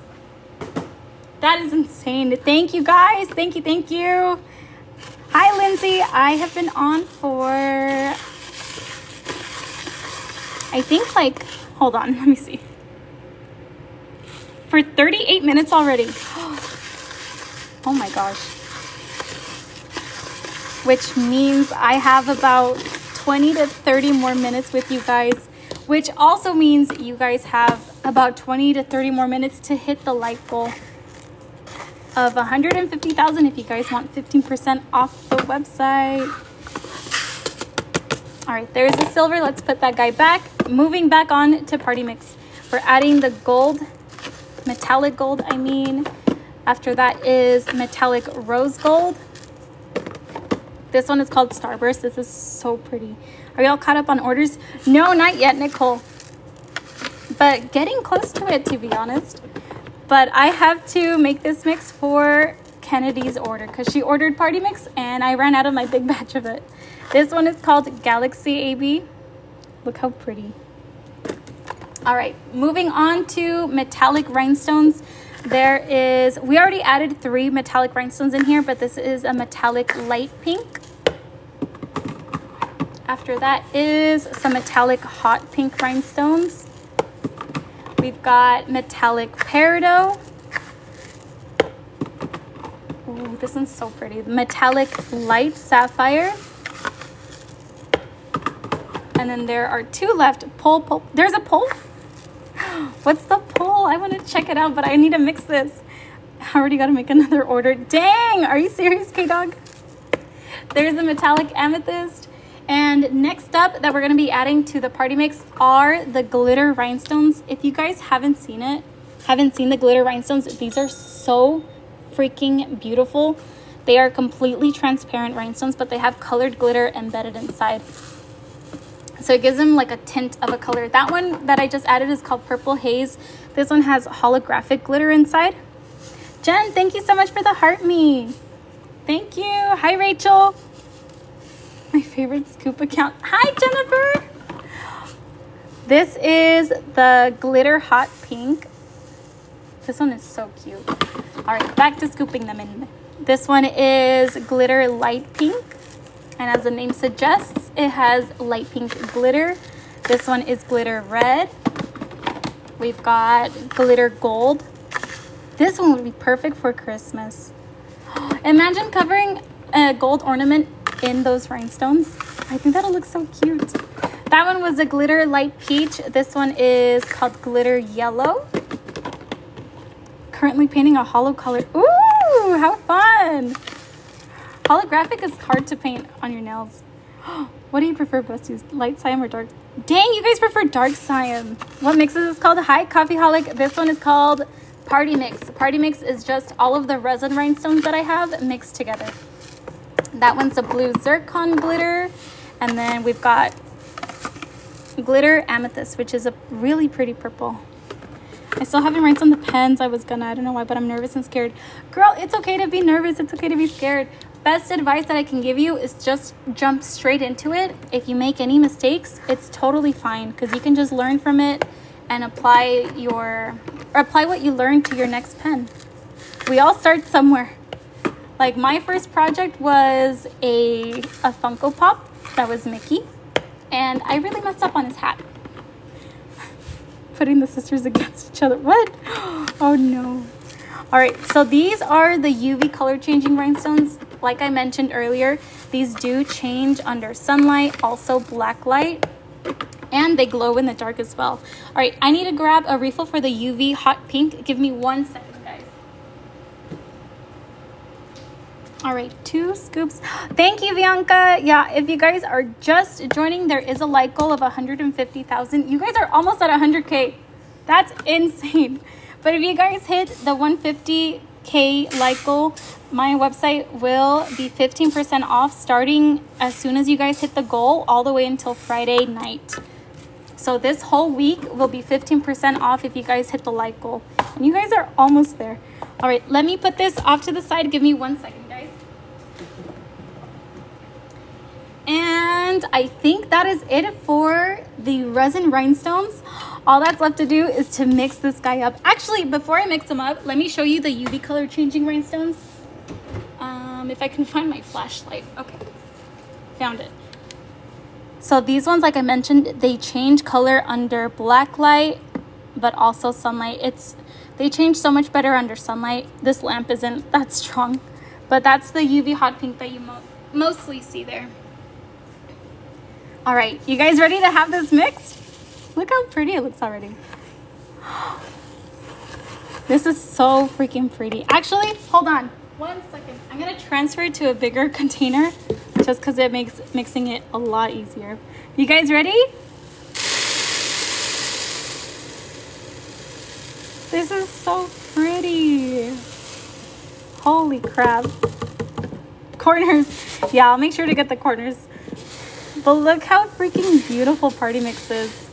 That is insane. Thank you, guys. Thank you, thank you. Hi, Lindsay. I have been on for, I think like, hold on, *laughs* let me see. For 38 minutes already. *gasps* Oh my gosh. Which means I have about 20 to 30 more minutes with you guys, which also means you guys have about 20 to 30 more minutes to hit the like goal of 150,000 if you guys want 15% off the website. All right, there's the silver. Let's put that guy back. Moving back on to Party Mix. We're adding the gold, metallic gold, I mean. After that is metallic rose gold. This one is called Starburst. This is so pretty. Are y'all caught up on orders? No, not yet, Nicole. But getting close to it, to be honest. But I have to make this mix for Kennedy's order because she ordered party mix and I ran out of my big *laughs* batch of it. This one is called Galaxy AB. Look how pretty. All right, moving on to metallic rhinestones. There is, we already added three metallic rhinestones in here, but this is a metallic light pink. After that is some metallic hot pink rhinestones. We've got metallic peridot. Ooh, this one's so pretty. Metallic light sapphire. And then there are two left. Pull, pull. There's a pull. *gasps* What's the pull? I want to check it out, but I need to mix this. I already got to make another *laughs* order. Dang, are you serious, K-Dog? There's a metallic amethyst. And next up that we're going to be adding to the party mix are the glitter rhinestones. If you guys haven't seen it, haven't seen the glitter rhinestones, these are so freaking beautiful. They are completely transparent rhinestones, but they have colored glitter embedded inside. So it gives them like a tint of a color. That one that I just added is called Purple Haze. This one has holographic glitter inside. Jen, thank you so much for the heart me. Thank you. Hi, Rachel. My favorite scoop account. Hi, Jennifer. This is the glitter hot pink. This one is so cute. All right, back to scooping them in. This one is glitter light pink. And as the name suggests, it has light pink glitter. This one is glitter red. We've got glitter gold. This one would be perfect for Christmas. *gasps* Imagine covering a gold ornament in those rhinestones. I think that'll look so cute. That one was a glitter light peach. This one is called glitter yellow. Currently painting a hollow color. Ooh, how fun. Holographic is hard to paint on your nails. *gasps* what do you prefer, besties? Light siam or dark? Dang, you guys prefer dark siam. What mix is this called? Hi, Coffee Holic. This one is called Party Mix. Party Mix is just all of the resin rhinestones that I have mixed together. That one's a blue zircon glitter. And then we've got glitter amethyst, which is a really pretty purple. I still haven't rinsed on the pens. I was gonna, I don't know why, but I'm nervous and scared. Girl, it's okay to be nervous. It's okay to be scared best advice that I can give you is just jump straight into it. If you make any mistakes, it's totally fine because you can just learn from it and apply your apply what you learned to your next pen. We all start somewhere. Like my first project was a a Funko Pop that was Mickey, and I really messed up on his hat. Putting the sisters against each other. What? *gasps* Oh no. All right, so these are the UV color changing rhinestones like I mentioned earlier, these do change under sunlight, also black light, and they glow in the dark as well. All right, I need to grab a refill for the UV hot pink. Give me one second, guys. All right, two scoops. *gasps* Thank you, Bianca. Yeah, if you guys are just joining, there is a like goal of 150,000. You guys are almost at 100K. That's insane. But if you guys hit the 150K like goal, my website will be 15% off starting as soon as you guys hit the goal all the way until Friday night. So this whole week will be 15% off if you guys hit the like goal. And you guys are almost there. All right, let me put this off to the side. Give me one second, guys. And I think that is it for the resin rhinestones. All that's left to do is to mix this guy up. Actually, before I mix them up, let me show you the UV color changing rhinestones. Um, if I can find my flashlight. Okay, found it. So these ones, like I mentioned, they change color under black light, but also sunlight. It's They change so much better under sunlight. This lamp isn't that strong, but that's the UV hot pink that you mo mostly see there. All right, you guys ready to have this mixed? Look how pretty it looks already. *gasps* This is so freaking pretty. Actually, hold on. One second. I'm to transfer it to a bigger *laughs* container just because it makes mixing it a lot easier. You guys ready? This is so pretty. Holy crap. Corners. Yeah, I'll make sure to get the corners. But look how freaking beautiful Party Mix is.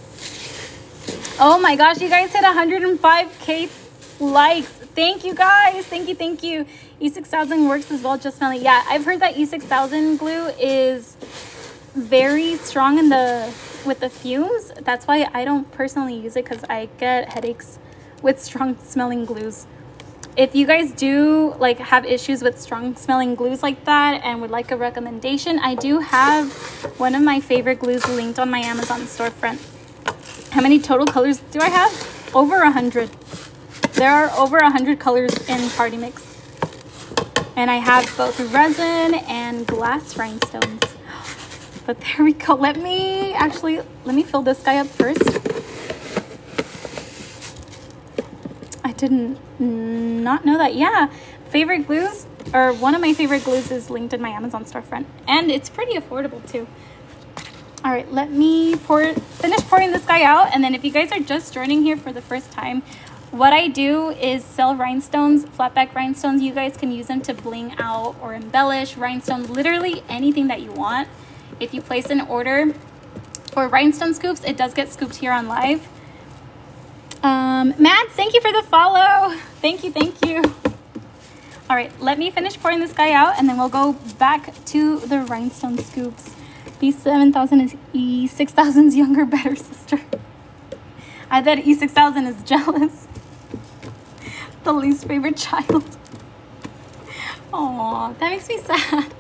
Oh my gosh, you guys hit 105k likes. Thank you guys. Thank you, thank you. E6000 works as well, just smelling. Yeah, I've heard that E6000 glue is very strong in the with the fumes. That's why I don't personally use it because I get headaches with strong smelling glues. If you guys do like have issues with strong smelling glues like that and would like a recommendation, I do have one of my favorite glues linked on my Amazon storefront. How many total colors do I have? Over a hundred. There are over a hundred colors in Party Mix. And I have both resin and glass rhinestones. *gasps* But there we go. Let me actually, let me fill this guy up first. I didn't mm, not know that. Yeah, favorite glues, or one of my favorite glues is linked in my Amazon storefront. And it's pretty affordable too. All right, let me pour, finish pouring this guy out. And then if you guys are just joining here for the first time, what I do is sell rhinestones, flatback rhinestones. You guys can use them to bling out or embellish rhinestones, literally anything that you want. If you place an order for rhinestone scoops, it does get scooped here on live. Um, thank you for the follow. Thank you, thank you. All right, let me finish pouring this guy out and then we'll go back to the rhinestone scoops. B7000 is E6000's younger, *laughs* better sister. I bet E6000 is jealous. the least favorite child. Aw, that makes me sad.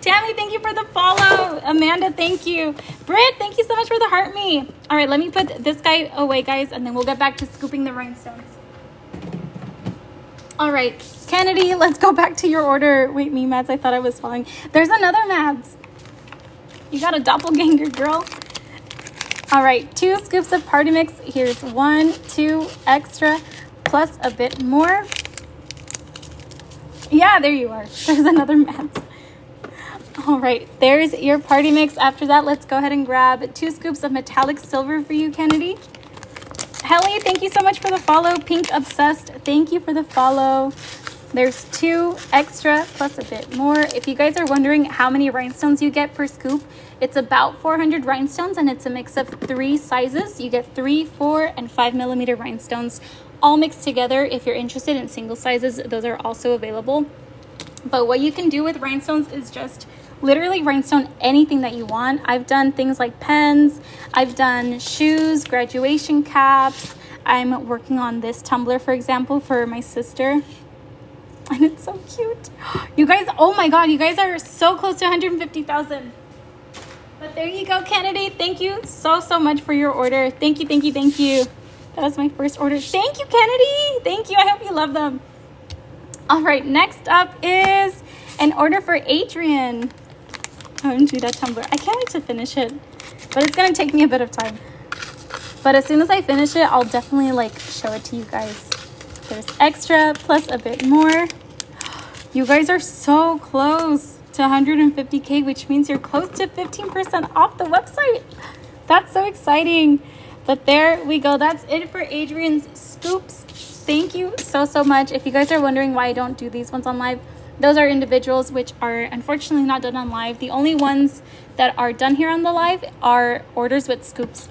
Tammy, thank you for the follow. Amanda, thank you. Britt, thank you so much for the heart me. All right, let me put this guy away, guys, and then we'll get back to scooping the rhinestones. All right, Kennedy, let's go back to your order. Wait, me, Mads, I thought I was falling. There's another Mads. You got a doppelganger, girl. All right, two scoops of party mix. Here's one, two extra, plus a bit more. Yeah, there you are. *laughs* There's another Mads. All right, there's your party mix. After that, let's go ahead and grab two scoops of metallic silver for you, Kennedy. Helly, thank you so much for the follow. Pink Obsessed, thank you for the follow. There's two extra plus a bit more. If you guys are wondering how many rhinestones you get per scoop, it's about 400 rhinestones and it's a mix of three sizes. You get three, four, and five millimeter rhinestones all mixed together. If you're interested in single sizes, those are also available. But what you can do with rhinestones is just literally rhinestone anything that you want. I've done things like pens, I've done shoes, graduation caps. I'm working on this tumbler, for example, for my sister. *laughs* And it's so cute. You guys, oh my God, you guys are so close to 150,000. But there you go, Kennedy. Thank you so, so much for your order. Thank you, thank you, thank you. That was my first order. Thank you, Kennedy. Thank you. I hope you love them. All right, next up is an order for Adrian. Oh, OMG, that tumbler. I can't wait to finish it, but it's gonna take me a bit of time. But as soon as I finish it, I'll definitely like show it to you guys. There's extra plus a bit more. You guys are so close to 150K, which means you're close to 15% off the website. That's so exciting. But there we go. That's it for Adrian's scoops. Thank you so, so much. If you guys are wondering why I don't do these ones on live, those are individuals which are unfortunately not done on live. The only ones that are done here on the live are orders with scoops.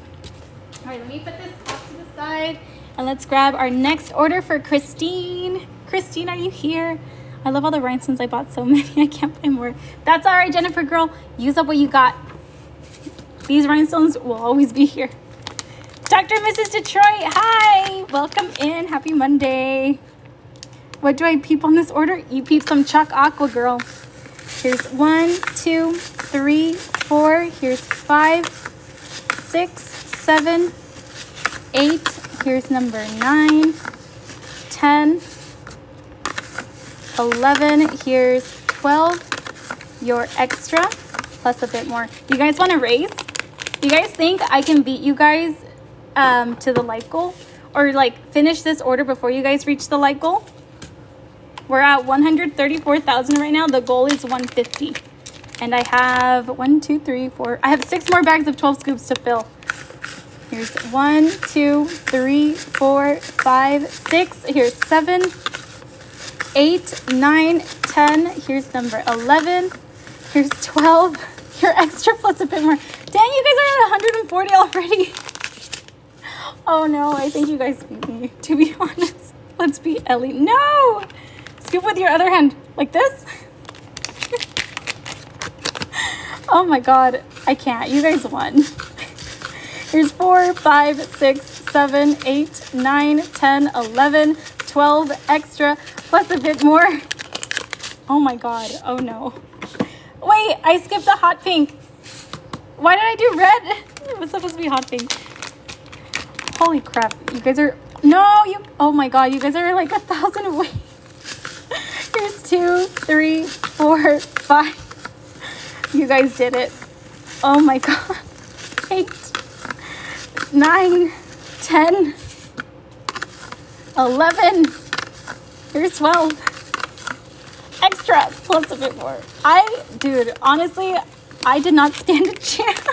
All right, let me put this off to the side and let's grab our next order for Christine. Christine, are you here? I love all the rhinestones. I bought so *laughs* many. I can't buy more. That's all right, Jennifer girl. Use up what you got. These rhinestones will always be here. Dr. and Mrs. Detroit, hi. Welcome in. Happy Monday. What do I peep on this order? You peep some Chalk Aqua Girl. Here's one, two, three, four. Here's five, six, seven, eight. Here's number nine, ten, eleven. Here's 12. Your extra plus a bit more. Do you guys want to raise? Do you guys think I can beat you guys um, to the light goal? Or like finish this order before you guys reach the light goal? We're at 134,000 right now. The goal is 150. And I have one, two, three, four. I have six more bags of 12 scoops to fill. Here's one, two, three, four, five, six. Here's seven, eight, nine, ten. Here's number 11. Here's 12. *laughs* Your extra plus a bit more. Dang, you guys are at 140 already. *laughs* Oh no, I think you guys beat me, to be *laughs* honest. Let's beat Ellie. No! scoop with your other hand like this. oh my god, I can't. You guys won. Here's four, five, six, seven, eight, nine, 10, 11, 12 extra, plus a bit more. Oh my god. Oh no. Wait, I skipped the hot pink. Why did I do red? It was supposed to be hot pink. Holy crap. You guys are... No, you... Oh my god, you guys are like a thousand away. *laughs* Here's two, three, four, five. You guys did it. Oh my god. *laughs* Eight, nine, ten, eleven. Here's 12. Extra plus a bit more. I, dude, honestly, I did not stand a *laughs* chance.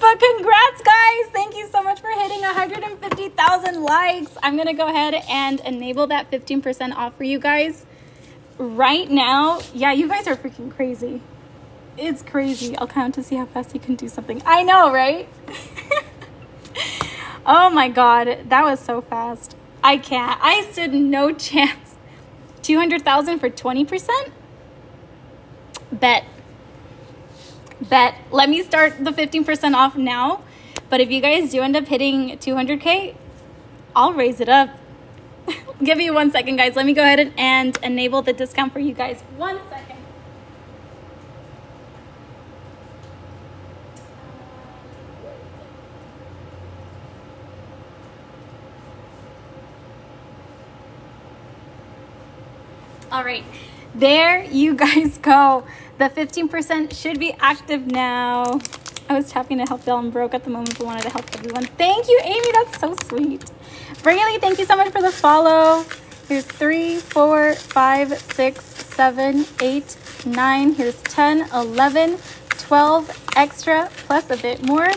but congrats, guys. Thank you so much for hitting 150,000 likes. I'm going to go ahead and enable that 15% off for you guys right now. Yeah, you guys are freaking crazy. It's crazy. I'll count to see how fast you can do something. I know, right? *laughs* oh my God. That was so fast. I can't. I stood no *laughs* chance. 200,000 for 20%? Bet. Bet. Let me start the 15% off now. But if you guys do end up hitting 200K, I'll raise it up. *laughs* Give me one second, guys. Let me go ahead and enable the discount for you guys. One second. All right, there you guys go. The 15% should be active now. I was tapping to help Dylan broke at the moment, but wanted to help everyone. Thank you, Amy. That's so sweet. Braylee, thank you so much for the follow. Here's three, four, five, six, seven, eight, nine. Here's 10, 11, 12 extra, plus a bit more.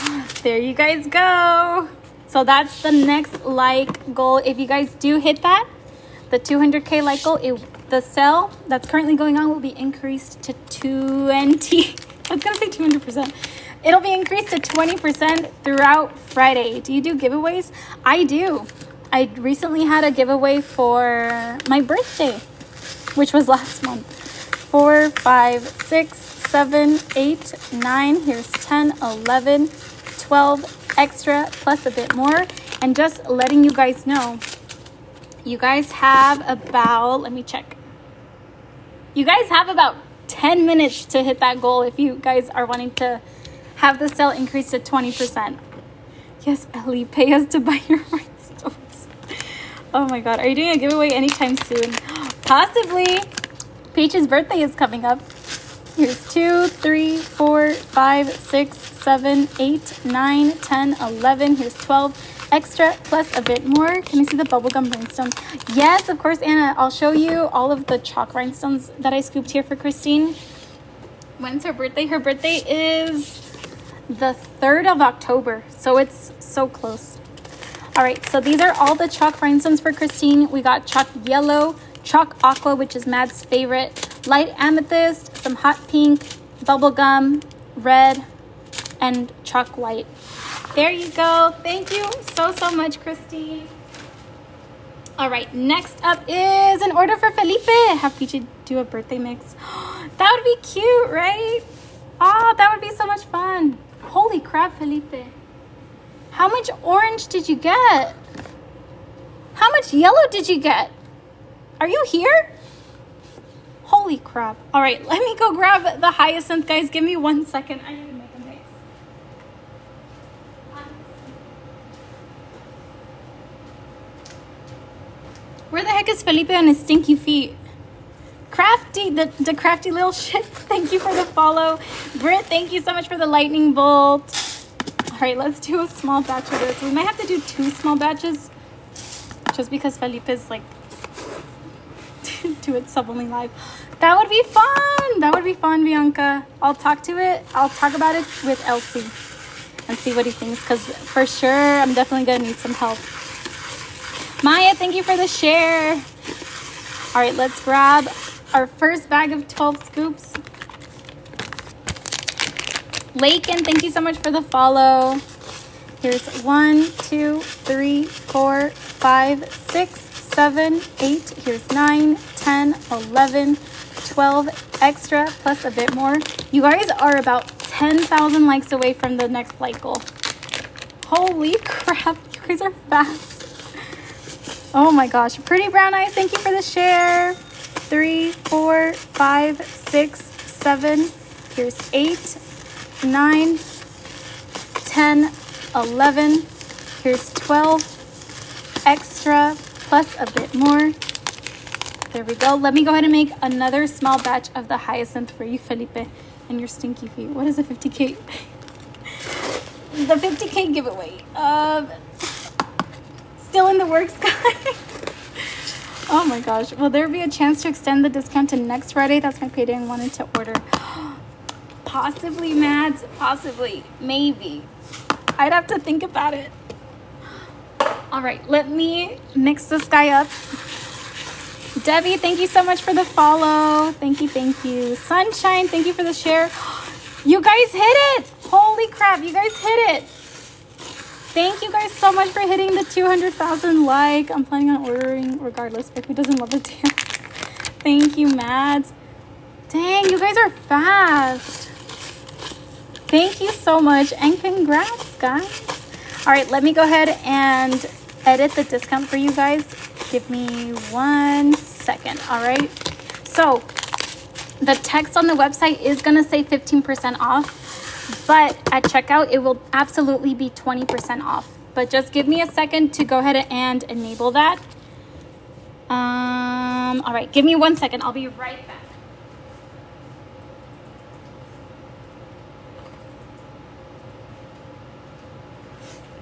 *gasps* There you guys go. So that's the next like goal. If you guys do hit that, the 200K like goal, it, the sale that's currently going on will be increased to 20. *laughs* I was gonna say 200%. It'll be increased to 20% throughout Friday. Do you do giveaways? I do. I recently had a giveaway for my birthday, which was *laughs* last month. Four, five, six, seven, eight, nine. Here's 10, 11, 12 extra plus a bit more. And just letting you guys know, you guys have about, let me check. You guys have about 10 minutes to hit that goal if you guys are wanting to have the sale increase to 20%. Yes, Ellie, pay us to buy your *laughs* rhinestones. Oh my god, are you doing a giveaway anytime soon? *gasps* Possibly. Peach's birthday is coming up. Here's two, three, four, five, six, seven, eight, nine, 10, 11. Here's 12 extra plus a bit more. Can you see the bubblegum rhinestones? Yes, of course, Anna. I'll show you all of the chalk rhinestones that I scooped here for Christine. When's her birthday? Her birthday is the 3rd of October. So it's so close. All right, so these are all the chalk rhinestones for Christine. We got chalk yellow, chalk aqua, which is Mad's favorite, light amethyst, some hot pink, bubblegum, red, and chalk white. There you go. Thank you so, so much, Christine. All right, next up is an order for Felipe. Have Peachy do a birthday mix. *gasps* that would be cute, right? Oh, that would be so much fun. Holy crap, Felipe. How much orange did you get? How much yellow did you get? Are you here? Holy crap. All right, *laughs* let me go grab the hyacinth, guys. Give me one second. I need to make a mix. Where the heck is Felipe on his stinky feet? Crafty, the, the crafty little *laughs* shits. Thank you for the follow. Britt, thank you so much for the lightning bolt. All right, let's do a small batch of this. We might have to do two small batches just because Felipe is like *laughs* do it only live. That would be fun. That would be fun, Bianca. I'll talk to it. I'll talk about it with Elsie and see what he thinks because for sure I'm definitely gonna need some help. Maya, thank you for the share. All right, let's grab our first bag of 12 scoops. Lakin, thank you so much for the follow. Here's one, two, three, four, five, six, seven, eight. Here's nine, 10, 11, 12 extra plus a bit more. You guys are about 10,000 likes away from the next like goal. Holy *laughs* crap, you guys are fast. Oh my gosh. Pretty brown eyes, thank you for the share. Three, four, five, six, seven. Here's eight, nine, 10, 11. Here's 12 extra plus a bit more. There we go. Let me go ahead and make another small batch of the hyacinth for you, Felipe, and your stinky feet. What is a 50K? *laughs* the 50K giveaway. Um, still in the works, *laughs* guys. oh my gosh. Will there be a chance to extend the discount to next Friday? That's my payday and wanted to order. *gasps* Possibly, Mads. Possibly. Maybe. I'd have to think about it. *gasps* All right, let me mix this guy up. Debbie, thank you so much for the follow. Thank you, thank you. Sunshine, thank you for the share. *gasps* You guys hit it. Holy crap, you guys hit it. Thank you guys so much for hitting the 200,000 like. I'm planning on ordering regardless, but who doesn't love a deal? *laughs* Thank you, Mads. Dang, you guys are fast. Thank you so much and congrats, guys. All right, let me go ahead and edit the discount for you guys. Give me one second, all right? So the text on the website is gonna say 15% off, but at checkout, it will absolutely be 20% off. But just give me a second to go ahead and enable that. Um, all right, give me one second. I'll be right back.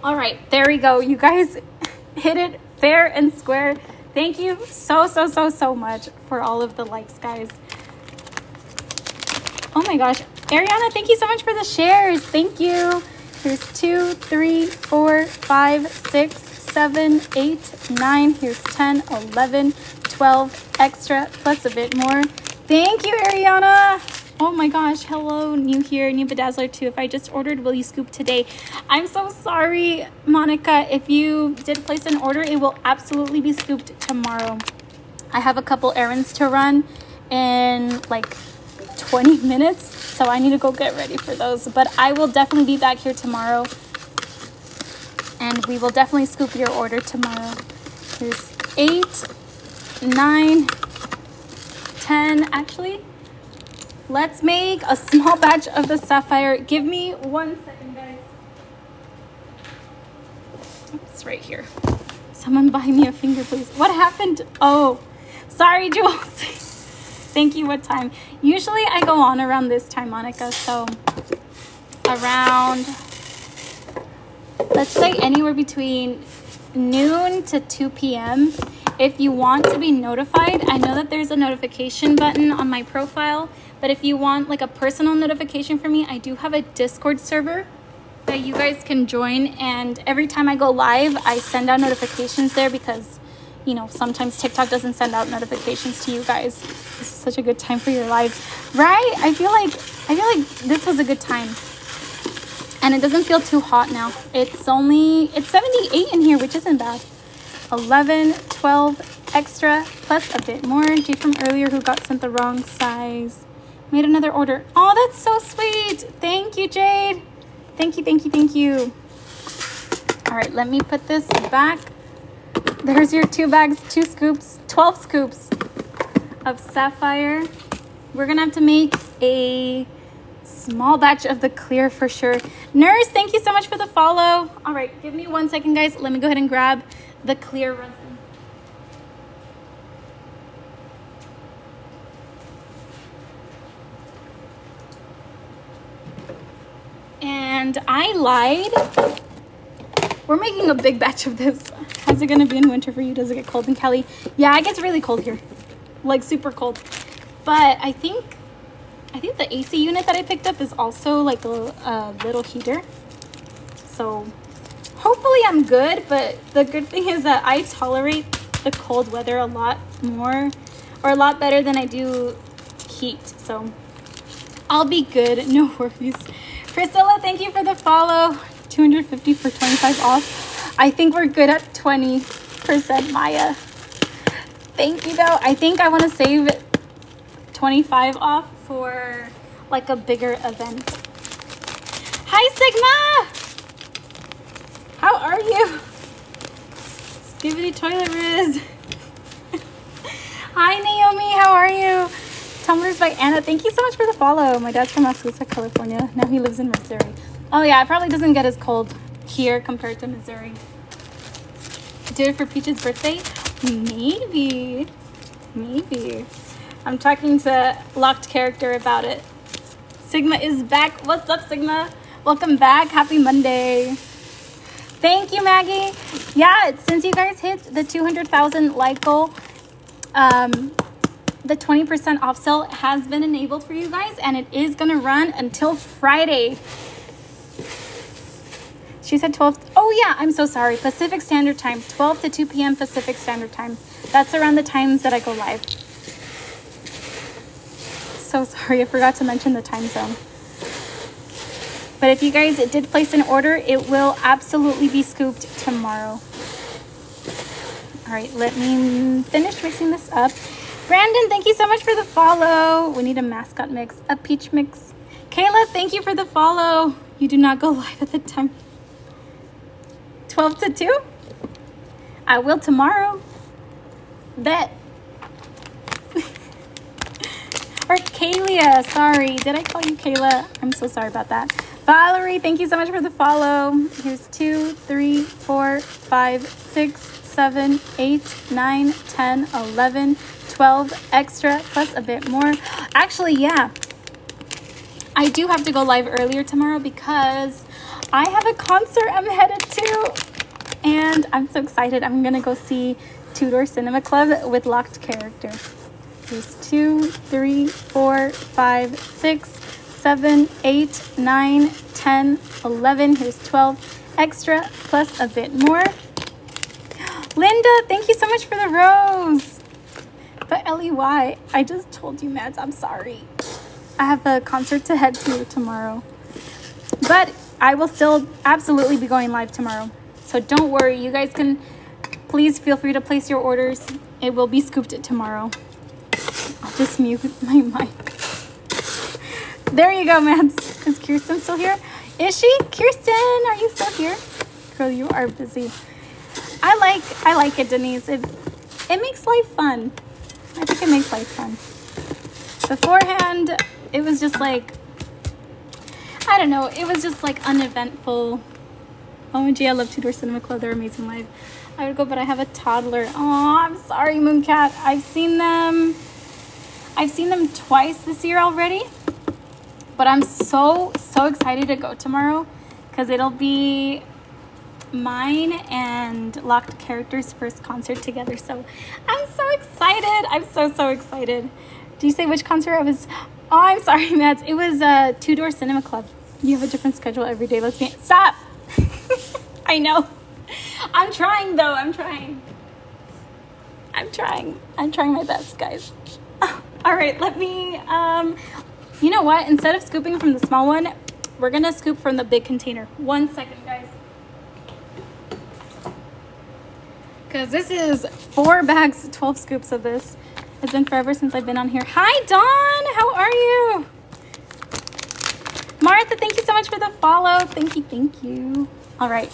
All right, there we go. You guys *laughs* hit it fair and square. Thank you so, so, so, so much for all of the likes, guys. Oh my gosh. Ariana, thank you so much for the shares. Thank you. Here's two, three, four, five, six, seven, eight, nine. Here's 10, 11, 12 extra, plus a bit more. Thank you, Ariana. Oh my gosh, hello, new here, new bedazzler too. If I just ordered, will you scoop today? I'm so sorry, Monica. If you did place an order, it will absolutely be scooped tomorrow. I have a couple errands to run in like 20 *laughs* minutes, so I need to go get ready for those. But I will definitely be back here tomorrow, and we will definitely scoop your order tomorrow. Here's eight, nine, ten, actually. Let's make a small batch of the sapphire. Give me one second, guys. It's right here. Someone buy me a finger, please. What happened? Oh, sorry, Jules. *laughs* Thank you. What time? Usually I go on around this time, Monica. So around, let's say anywhere between noon to 2 p.m. If you want to be notified, I know that there's a notification button on my profile but if you want like a personal notification for me, I do have a Discord server that you guys can join. And every time I go live, I send out notifications there because, you know, sometimes TikTok doesn't send out notifications to you guys. This is such a good time for your lives, right? I feel like, I feel like this was a good time. And it doesn't feel too hot now. It's only, it's 78 in here, which isn't bad. 11, 12 extra, plus a bit more. G from earlier who got sent the wrong size made another order. Oh, that's so sweet. Thank you, Jade. Thank you, thank you, thank you. All right, let me put this back. There's your two bags, two scoops, 12 scoops of sapphire. We're gonna have to make a small batch of the clear for sure. Nurse, thank you so much for the follow. All right, give me one second, guys. Let me go ahead and grab the clear resin. and I lied. We're making a big batch of this. How's it gonna be in winter for you? Does it get cold in Cali? Yeah, it gets really cold here, like super cold. But I think, I think the AC unit that I picked up is also like a, a little heater. So hopefully I'm good, but the good thing is that I tolerate the cold weather a lot more or a lot better than I do heat. So I'll be good, *laughs* no worries. Priscilla, thank you for the follow. 250 for 25 off. I think we're good at 20%, Maya. Thank you, though. I think I want to save 25 off for like a bigger event. Hi, Sigma! How are you? Skibidi Toilet Riz. *laughs* Hi, Naomi. How are you? Tumblers by Anna. Thank you so much for the follow. My dad's from Azusa, California. Now he lives in Missouri. Oh yeah, it probably doesn't get as cold here compared to Missouri. Do it for Peach's birthday? Maybe. Maybe. I'm talking to Locked Character about it. Sigma is back. What's up, Sigma? Welcome back. Happy Monday. Thank you, Maggie. Yeah, since you guys hit the 200,000 like goal, um, the 20% off sale has been enabled for you guys and it is going to run until Friday. She said 12. Oh, yeah, I'm so sorry. Pacific Standard Time, 12 to 2 p.m. Pacific Standard Time. That's around the times that I go live. So sorry, I forgot to mention the time zone. But if you guys did place an order, it will absolutely be scooped tomorrow. All right, let me finish mixing this up. Brandon, thank you so much for the follow. We need a mascot mix, a peach mix. Kayla, thank you for the follow. You do not go *laughs* live at the time. 12 to 2? I will tomorrow. Bet. *laughs* or Kaylia, sorry. Did I call you Kayla? I'm so sorry about that. Valerie, thank you so much for the follow. Here's two, three, four, five, six, seven, eight, nine, 10, 11, 12 extra plus a bit more. *gasps* Actually, yeah. I do have to go live earlier tomorrow because I have a concert I'm headed to. And I'm so excited. I'm to go see Two Door Cinema Club with Locked Character. Here's two, three, four, five, six, seven, eight, nine, 10, 11. Here's 12 extra plus a bit more. *gasps* Linda, thank you so much for the rose. But L-E-Y, I just told you, Mads, I'm sorry. I have a concert to head to tomorrow. But I will still absolutely be going live tomorrow. So don't worry. You guys can, please feel free to place your orders. It will be scooped tomorrow. I'll just mute *laughs* my mic. There you go, Mads. Is Kirsten still here? Is she? Kirsten, are you still here? Girl, you are busy. I like I like it, Denise. It it makes life fun. I think it makes life fun. Beforehand, it was just like I don't know, it was just like uneventful. Oh, OMG, I love Two Door Cinema Club, they're amazing live. I would go, but I have a toddler. Oh, I'm sorry, Mooncat. I've seen them I've seen them twice this year already. But I'm so, so excited to go tomorrow because it'll be mine and Locked Characters' first concert together. So I'm so excited. I'm so, so excited. Do you say which concert I was? Oh, I'm sorry, *laughs* Mads. It was uh, Two Door Cinema Club. You have a different schedule every day. Let's be. Stop! *laughs* I know. I'm trying, though. I'm trying. I'm trying. I'm trying my best, guys. *laughs* All right, let me um, you know what? Instead of scooping from the small one, we're gonna scoop from the big container. One second, guys. Because this is four bags, 12 scoops of this. It's been forever since I've been on here. Hi, Dawn. How are you? Martha, thank you so much for the follow. Thank you, thank you. All right.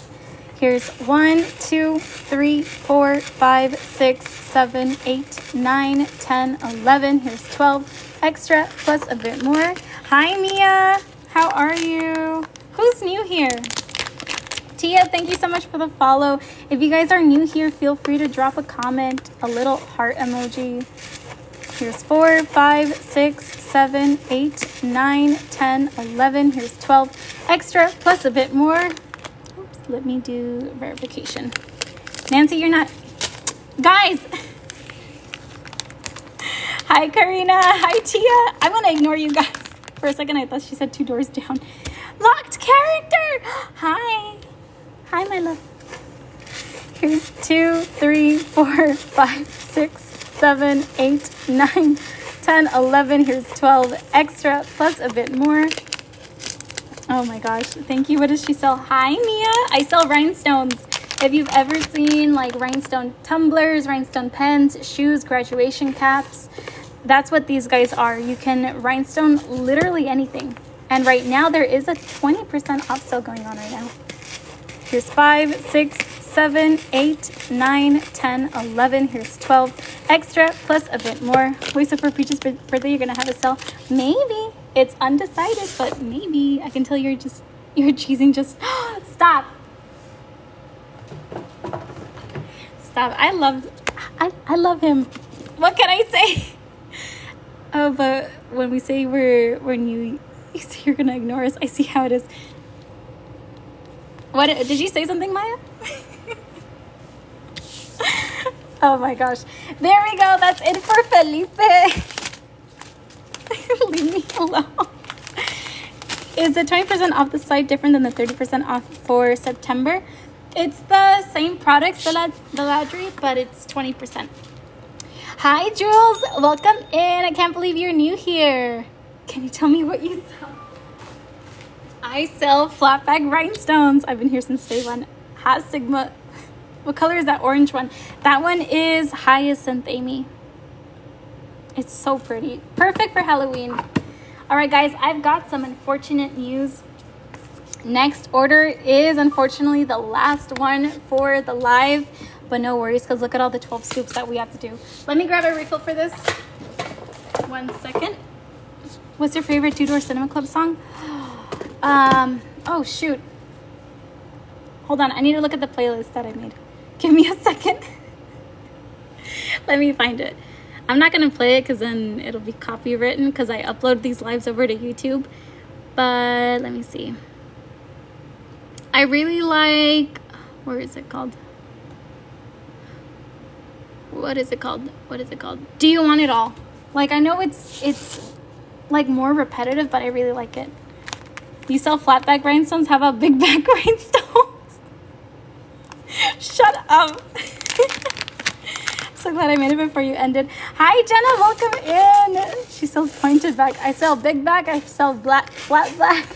Here's one, two, three, four, five, six, seven, eight, nine, ten, eleven. Here's 12 extra plus a bit more. Hi, Mia. How are you? Who's new here? Tia, thank you so much for the follow. If you guys are new here, feel free to drop a comment, a little heart emoji. Here's four, five, six, seven, eight, nine, 10, 11. Here's 12 extra plus a bit more. Oops, let me do verification. Nancy, you're not... Guys! *laughs* Hi, Karina. Hi, Tia. I'm going to ignore you guys. For a second, I thought she said two doors down. Locked character. *gasps* Hi. Hi, my love. Here's two, three, four, *laughs* five, six, seven, eight, *laughs* nine, 10, 11. Here's 12 extra plus a bit more. Oh my gosh. Thank you. What does she sell? Hi, Mia. I sell rhinestones. If you've ever seen like rhinestone tumblers, rhinestone pens, shoes, graduation caps, that's what these guys are. You can rhinestone literally anything. And right now there is a 20% off sale going on right now. Here's five, six, seven, eight, nine, 10, 11. Here's 12 extra plus a bit more. Wait, so for Peach's birthday, you're gonna have a sale? Maybe. It's undecided, but maybe. I can tell you're just, you're cheesing just, *gasps* stop. Stop. I love, I, I love him. What can I say? *laughs* Oh, but when we say we're when you *laughs* you say you're gonna ignore us, I see how it is. What did you say something, Maya? *laughs* *laughs* Oh my gosh. There we go. That's it for Felipe. *laughs* Leave me alone. Is the 20% off the site different than the 30% off for September? It's the same products, the, Lad- the but it's 20%. Hi, Jules. Welcome in. I can't believe you're new here. Can you tell me what you sell? I sell flat back rhinestones. I've been here since day one. Hat Sigma. What color is that orange one? That one is Hyacinth AB. It's so pretty. Perfect for Halloween. All right, guys, I've got some unfortunate news. Next order is unfortunately the last one for the live, but no worries because look at all the 12 scoops that we have to do. Let me grab a refill for this. One second. What's your favorite Two Door Cinema Club song? *gasps* Um, oh shoot. Hold on, I need to look at the playlist that I made. Give me a second. *laughs* Let me find it. I'm not gonna play it because then it'll be copywritten because I upload these lives over to YouTube. But let me see. I really like where is it called? What is it called? What is it called? Do you want it all? Like I know it's it's like more repetitive, but I really like it. You sell flat *laughs* back rhinestones? How about big back rhinestones? Shut up. *laughs* so glad I made it before you ended. Hi, Jenna. Welcome in. She sells pointed back. I sell big bag. I sell black flat bag. *laughs*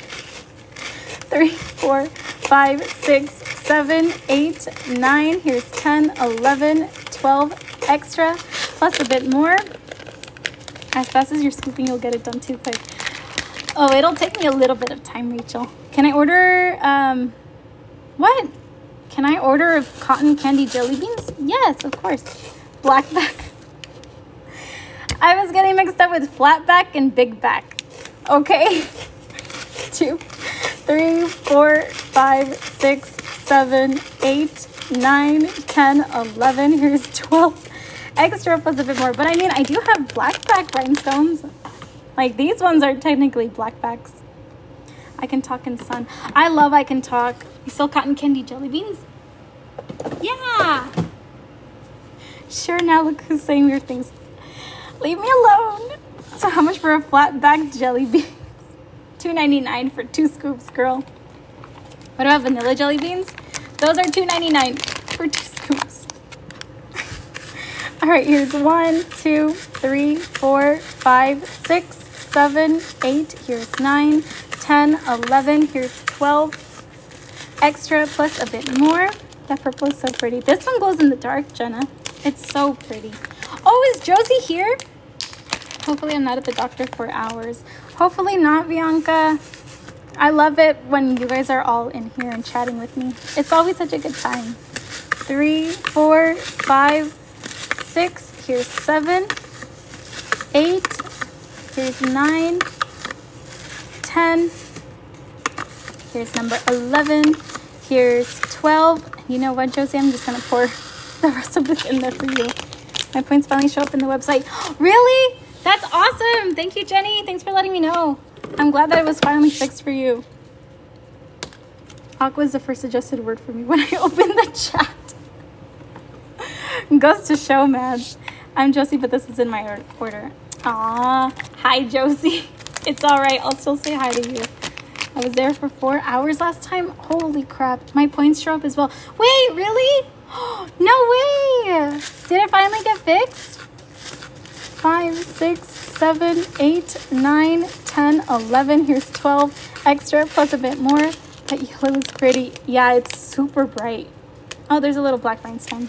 Three, four, five, six, seven, eight, nine. Here's 10, 11, 12 extra, plus a bit more. As fast as you're scooping, you'll get it done too quick. Oh, it'll take me a little bit of time, Rachel. Can I order, um, what? Can I order cotton candy jelly beans? Yes, of course. Blackback. *laughs* I was getting mixed up with flatback and big back. Okay. *laughs* Two, three, four, five, six, seven, eight, nine, ten, eleven. Here's 12 extra plus a bit more. But I mean, I do have blackback rhinestones. Like these ones are technically blackbacks. I can talk in sun. I love I can talk. You sell cotton candy jelly beans? Yeah. Sure, now look who's saying weird things. Leave me alone. So how much for a flat back jelly beans? *laughs* Two ninety nine for two scoops, girl. What about vanilla jelly beans? Those are two ninety nine for two *laughs* scoops. All right, here's one, two, three, four, five, six, seven, eight, here's nine, 10, 11, here's 12 extra plus a bit more. That purple is so pretty. This one glows in the dark, Jenna. It's so pretty. Oh, is Josie here? Hopefully I'm not at the doctor for hours. Hopefully not, Bianca. I love it when you guys are all in here and chatting with me. It's always such a good time. Three, four, five, six, here's seven, eight, Here's 9, 10. Here's number 11. Here's 12. You know what, Josie? I'm just going to pour *laughs* the rest of this in there for you. My points finally show up in the website. *gasps* really? That's awesome. Thank you, Jenny. Thanks for letting me know. I'm glad that it was finally fixed for you. Aqua is the first suggested word for me when I *laughs* opened the chat. *laughs* Goes to show, man. I'm Josie, but this is in my order. Aw, hi Josie. *laughs* It's all right. I'll still say hi to you. I was there for four hours last time. Holy crap. My points show up as well. Wait, really? *gasps* No way. Did it finally get fixed? Five, six, seven, eight, nine, ten, eleven. Here's 12 extra plus a bit more. That yellow is pretty. Yeah, it's super bright. Oh, there's a little black rhinestone.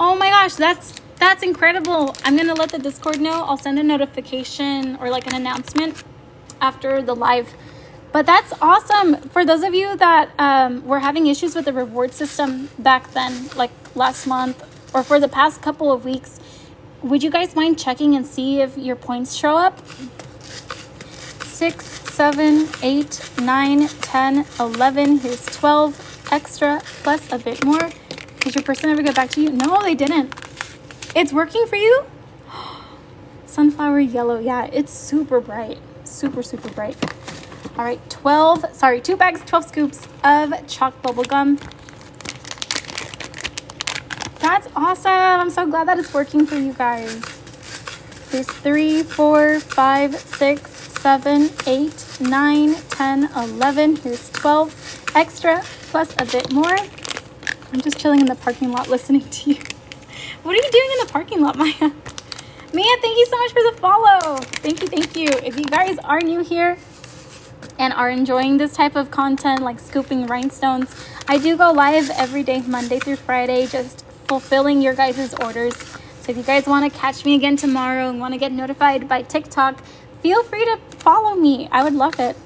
Oh my gosh, that's that's incredible. I'm going to let the Discord know. I'll send a notification or like an announcement after the live. But that's awesome. For those of you that um, were having issues with the reward system back then, like last month or for the past couple of weeks, would you guys mind checking and see if your points show up? Six, seven, eight, nine, 10, 11. Here's 12 extra plus a bit more. Did your person ever get back to you? No, they didn't. It's working for you? *gasps* Sunflower yellow. Yeah, it's super bright. Super, super bright. All right, 12, sorry, two bags, 12 scoops of chalk bubble gum. That's awesome. I'm so glad that it's working for you guys. There's three, four, five, six, seven, eight, nine, 10, 11. Here's 12 extra plus a bit more. I'm just chilling in the parking lot *laughs* listening to you. What are you doing in the parking lot, *laughs* Maya? Mia, thank you so much for the follow. Thank you, thank you. If you guys are new here and are enjoying this type of content, like scooping rhinestones, I do go live every day, Monday through Friday, just fulfilling your guys' orders. So if you guys want to catch me again tomorrow and want to get notified by TikTok, feel free to follow me. I would love it.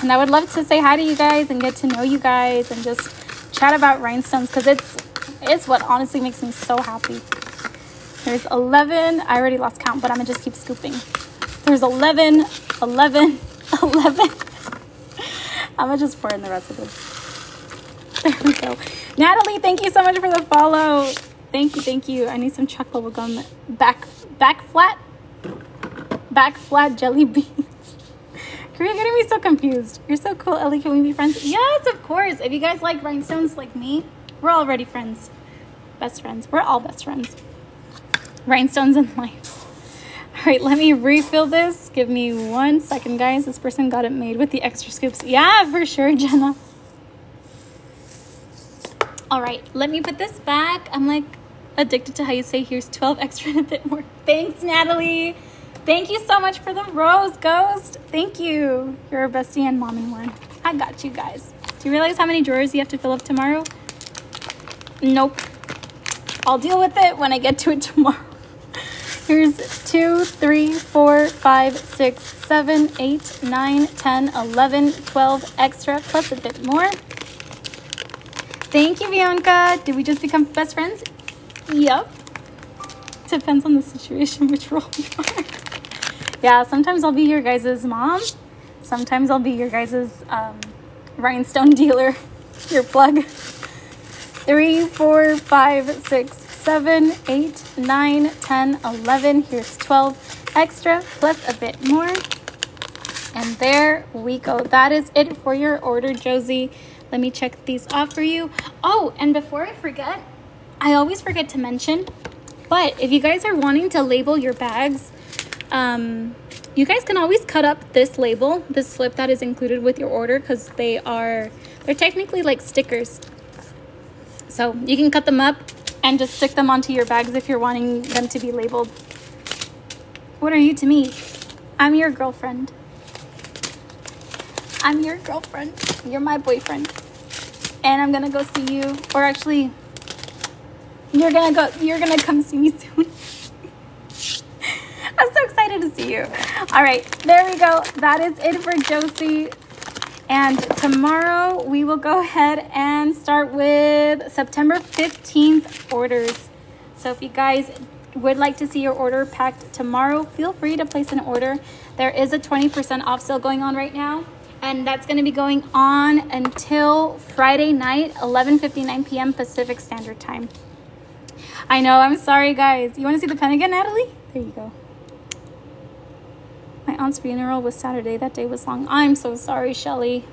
And I would love to say hi to you guys and get to know you guys and just chat about rhinestones because it's it's what honestly makes me so happy. There's 11. I already lost count, but I'm gonna just keep scooping. There's 11, 11, *laughs* 11. I'm gonna just pour in the rest of this. There we go. Natalie, thank you so much for the follow. Thank you, thank you. I need some chocolate gum. Back, back flat back flat jelly *laughs* beans. You're getting me so confused. You're so cool, Ellie. Can we be friends? Yes, of course. If you guys like rhinestones like me, we're already friends. Best friends. We're all best friends. Rhinestones in life. All right, let me refill this. Give me one second, guys. This person got it made with the extra scoops. Yeah, for sure, Jenna. All right, let me put this back. I'm like addicted to how you say here's 12 extra and a bit more. Thanks, Natalie. Thank you so much for the rose, Ghost. Thank you. You're a bestie and mom in one. I got you guys. Do you realize how many drawers you have to fill up tomorrow? Nope. I'll deal with it when I get to it *laughs* tomorrow. Here's two, three, four, five, six, seven, eight, nine, 10, 11, 12 extra, plus a bit more. Thank you, Bianca. Did we just become best friends? Yep. Depends on the situation, which role you are yeah, sometimes I'll be your guys' mom. Sometimes I'll be your guys' um, rhinestone dealer, *laughs* your plug. Three, four, five, six, seven, eight, nine, 10, 11. Here's 12 extra plus a bit more. And there we go. That is it for your order, Josie. Let me check these off for you. Oh, and before I forget, I always forget to mention, but if you guys are wanting to label your bags, um, you guys can always cut up this label, this slip that is included with your order because they are, they're technically like stickers. So you can cut them up and just stick them onto your bags if you're wanting them to be labeled. What are you to me? I'm your girlfriend. I'm your girlfriend. You're my boyfriend. And I'm gonna go see you, or actually, you're gonna go, you're gonna come see me *laughs* soon. I'm so excited to see you. All right, there we go. That is it for Josie. And tomorrow we will go ahead and start with September 15th orders. So if you guys would like to see your order packed tomorrow, feel free to place an order. There is a 20% off sale going on right now. And that's going to be going on until Friday night, 11.59 p.m. Pacific Standard Time. I know, I'm sorry, guys. You want to see the pen again, Natalie? There you go. My aunt's funeral was Saturday. That day was long. I'm so sorry, Shelly.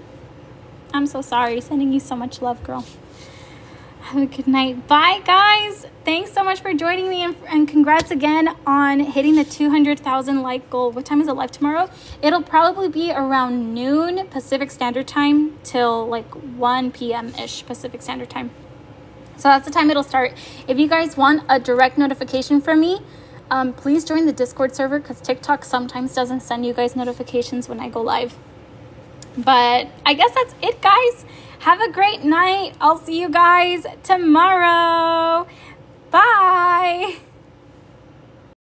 I'm so sorry. Sending you so much love, girl. Have a good night. Bye, guys. Thanks so much for joining me and, and congrats again on hitting the 200,000 like goal. What time is it live tomorrow? It'll probably be around noon Pacific Standard Time till like 1 p.m. ish Pacific Standard Time. So that's the time it'll start. If you guys want a direct notification from me, um, please join the Discord server because TikTok sometimes doesn't send you guys notifications when I go live. But I guess that's it, guys. Have a great night. I'll see you guys tomorrow. Bye.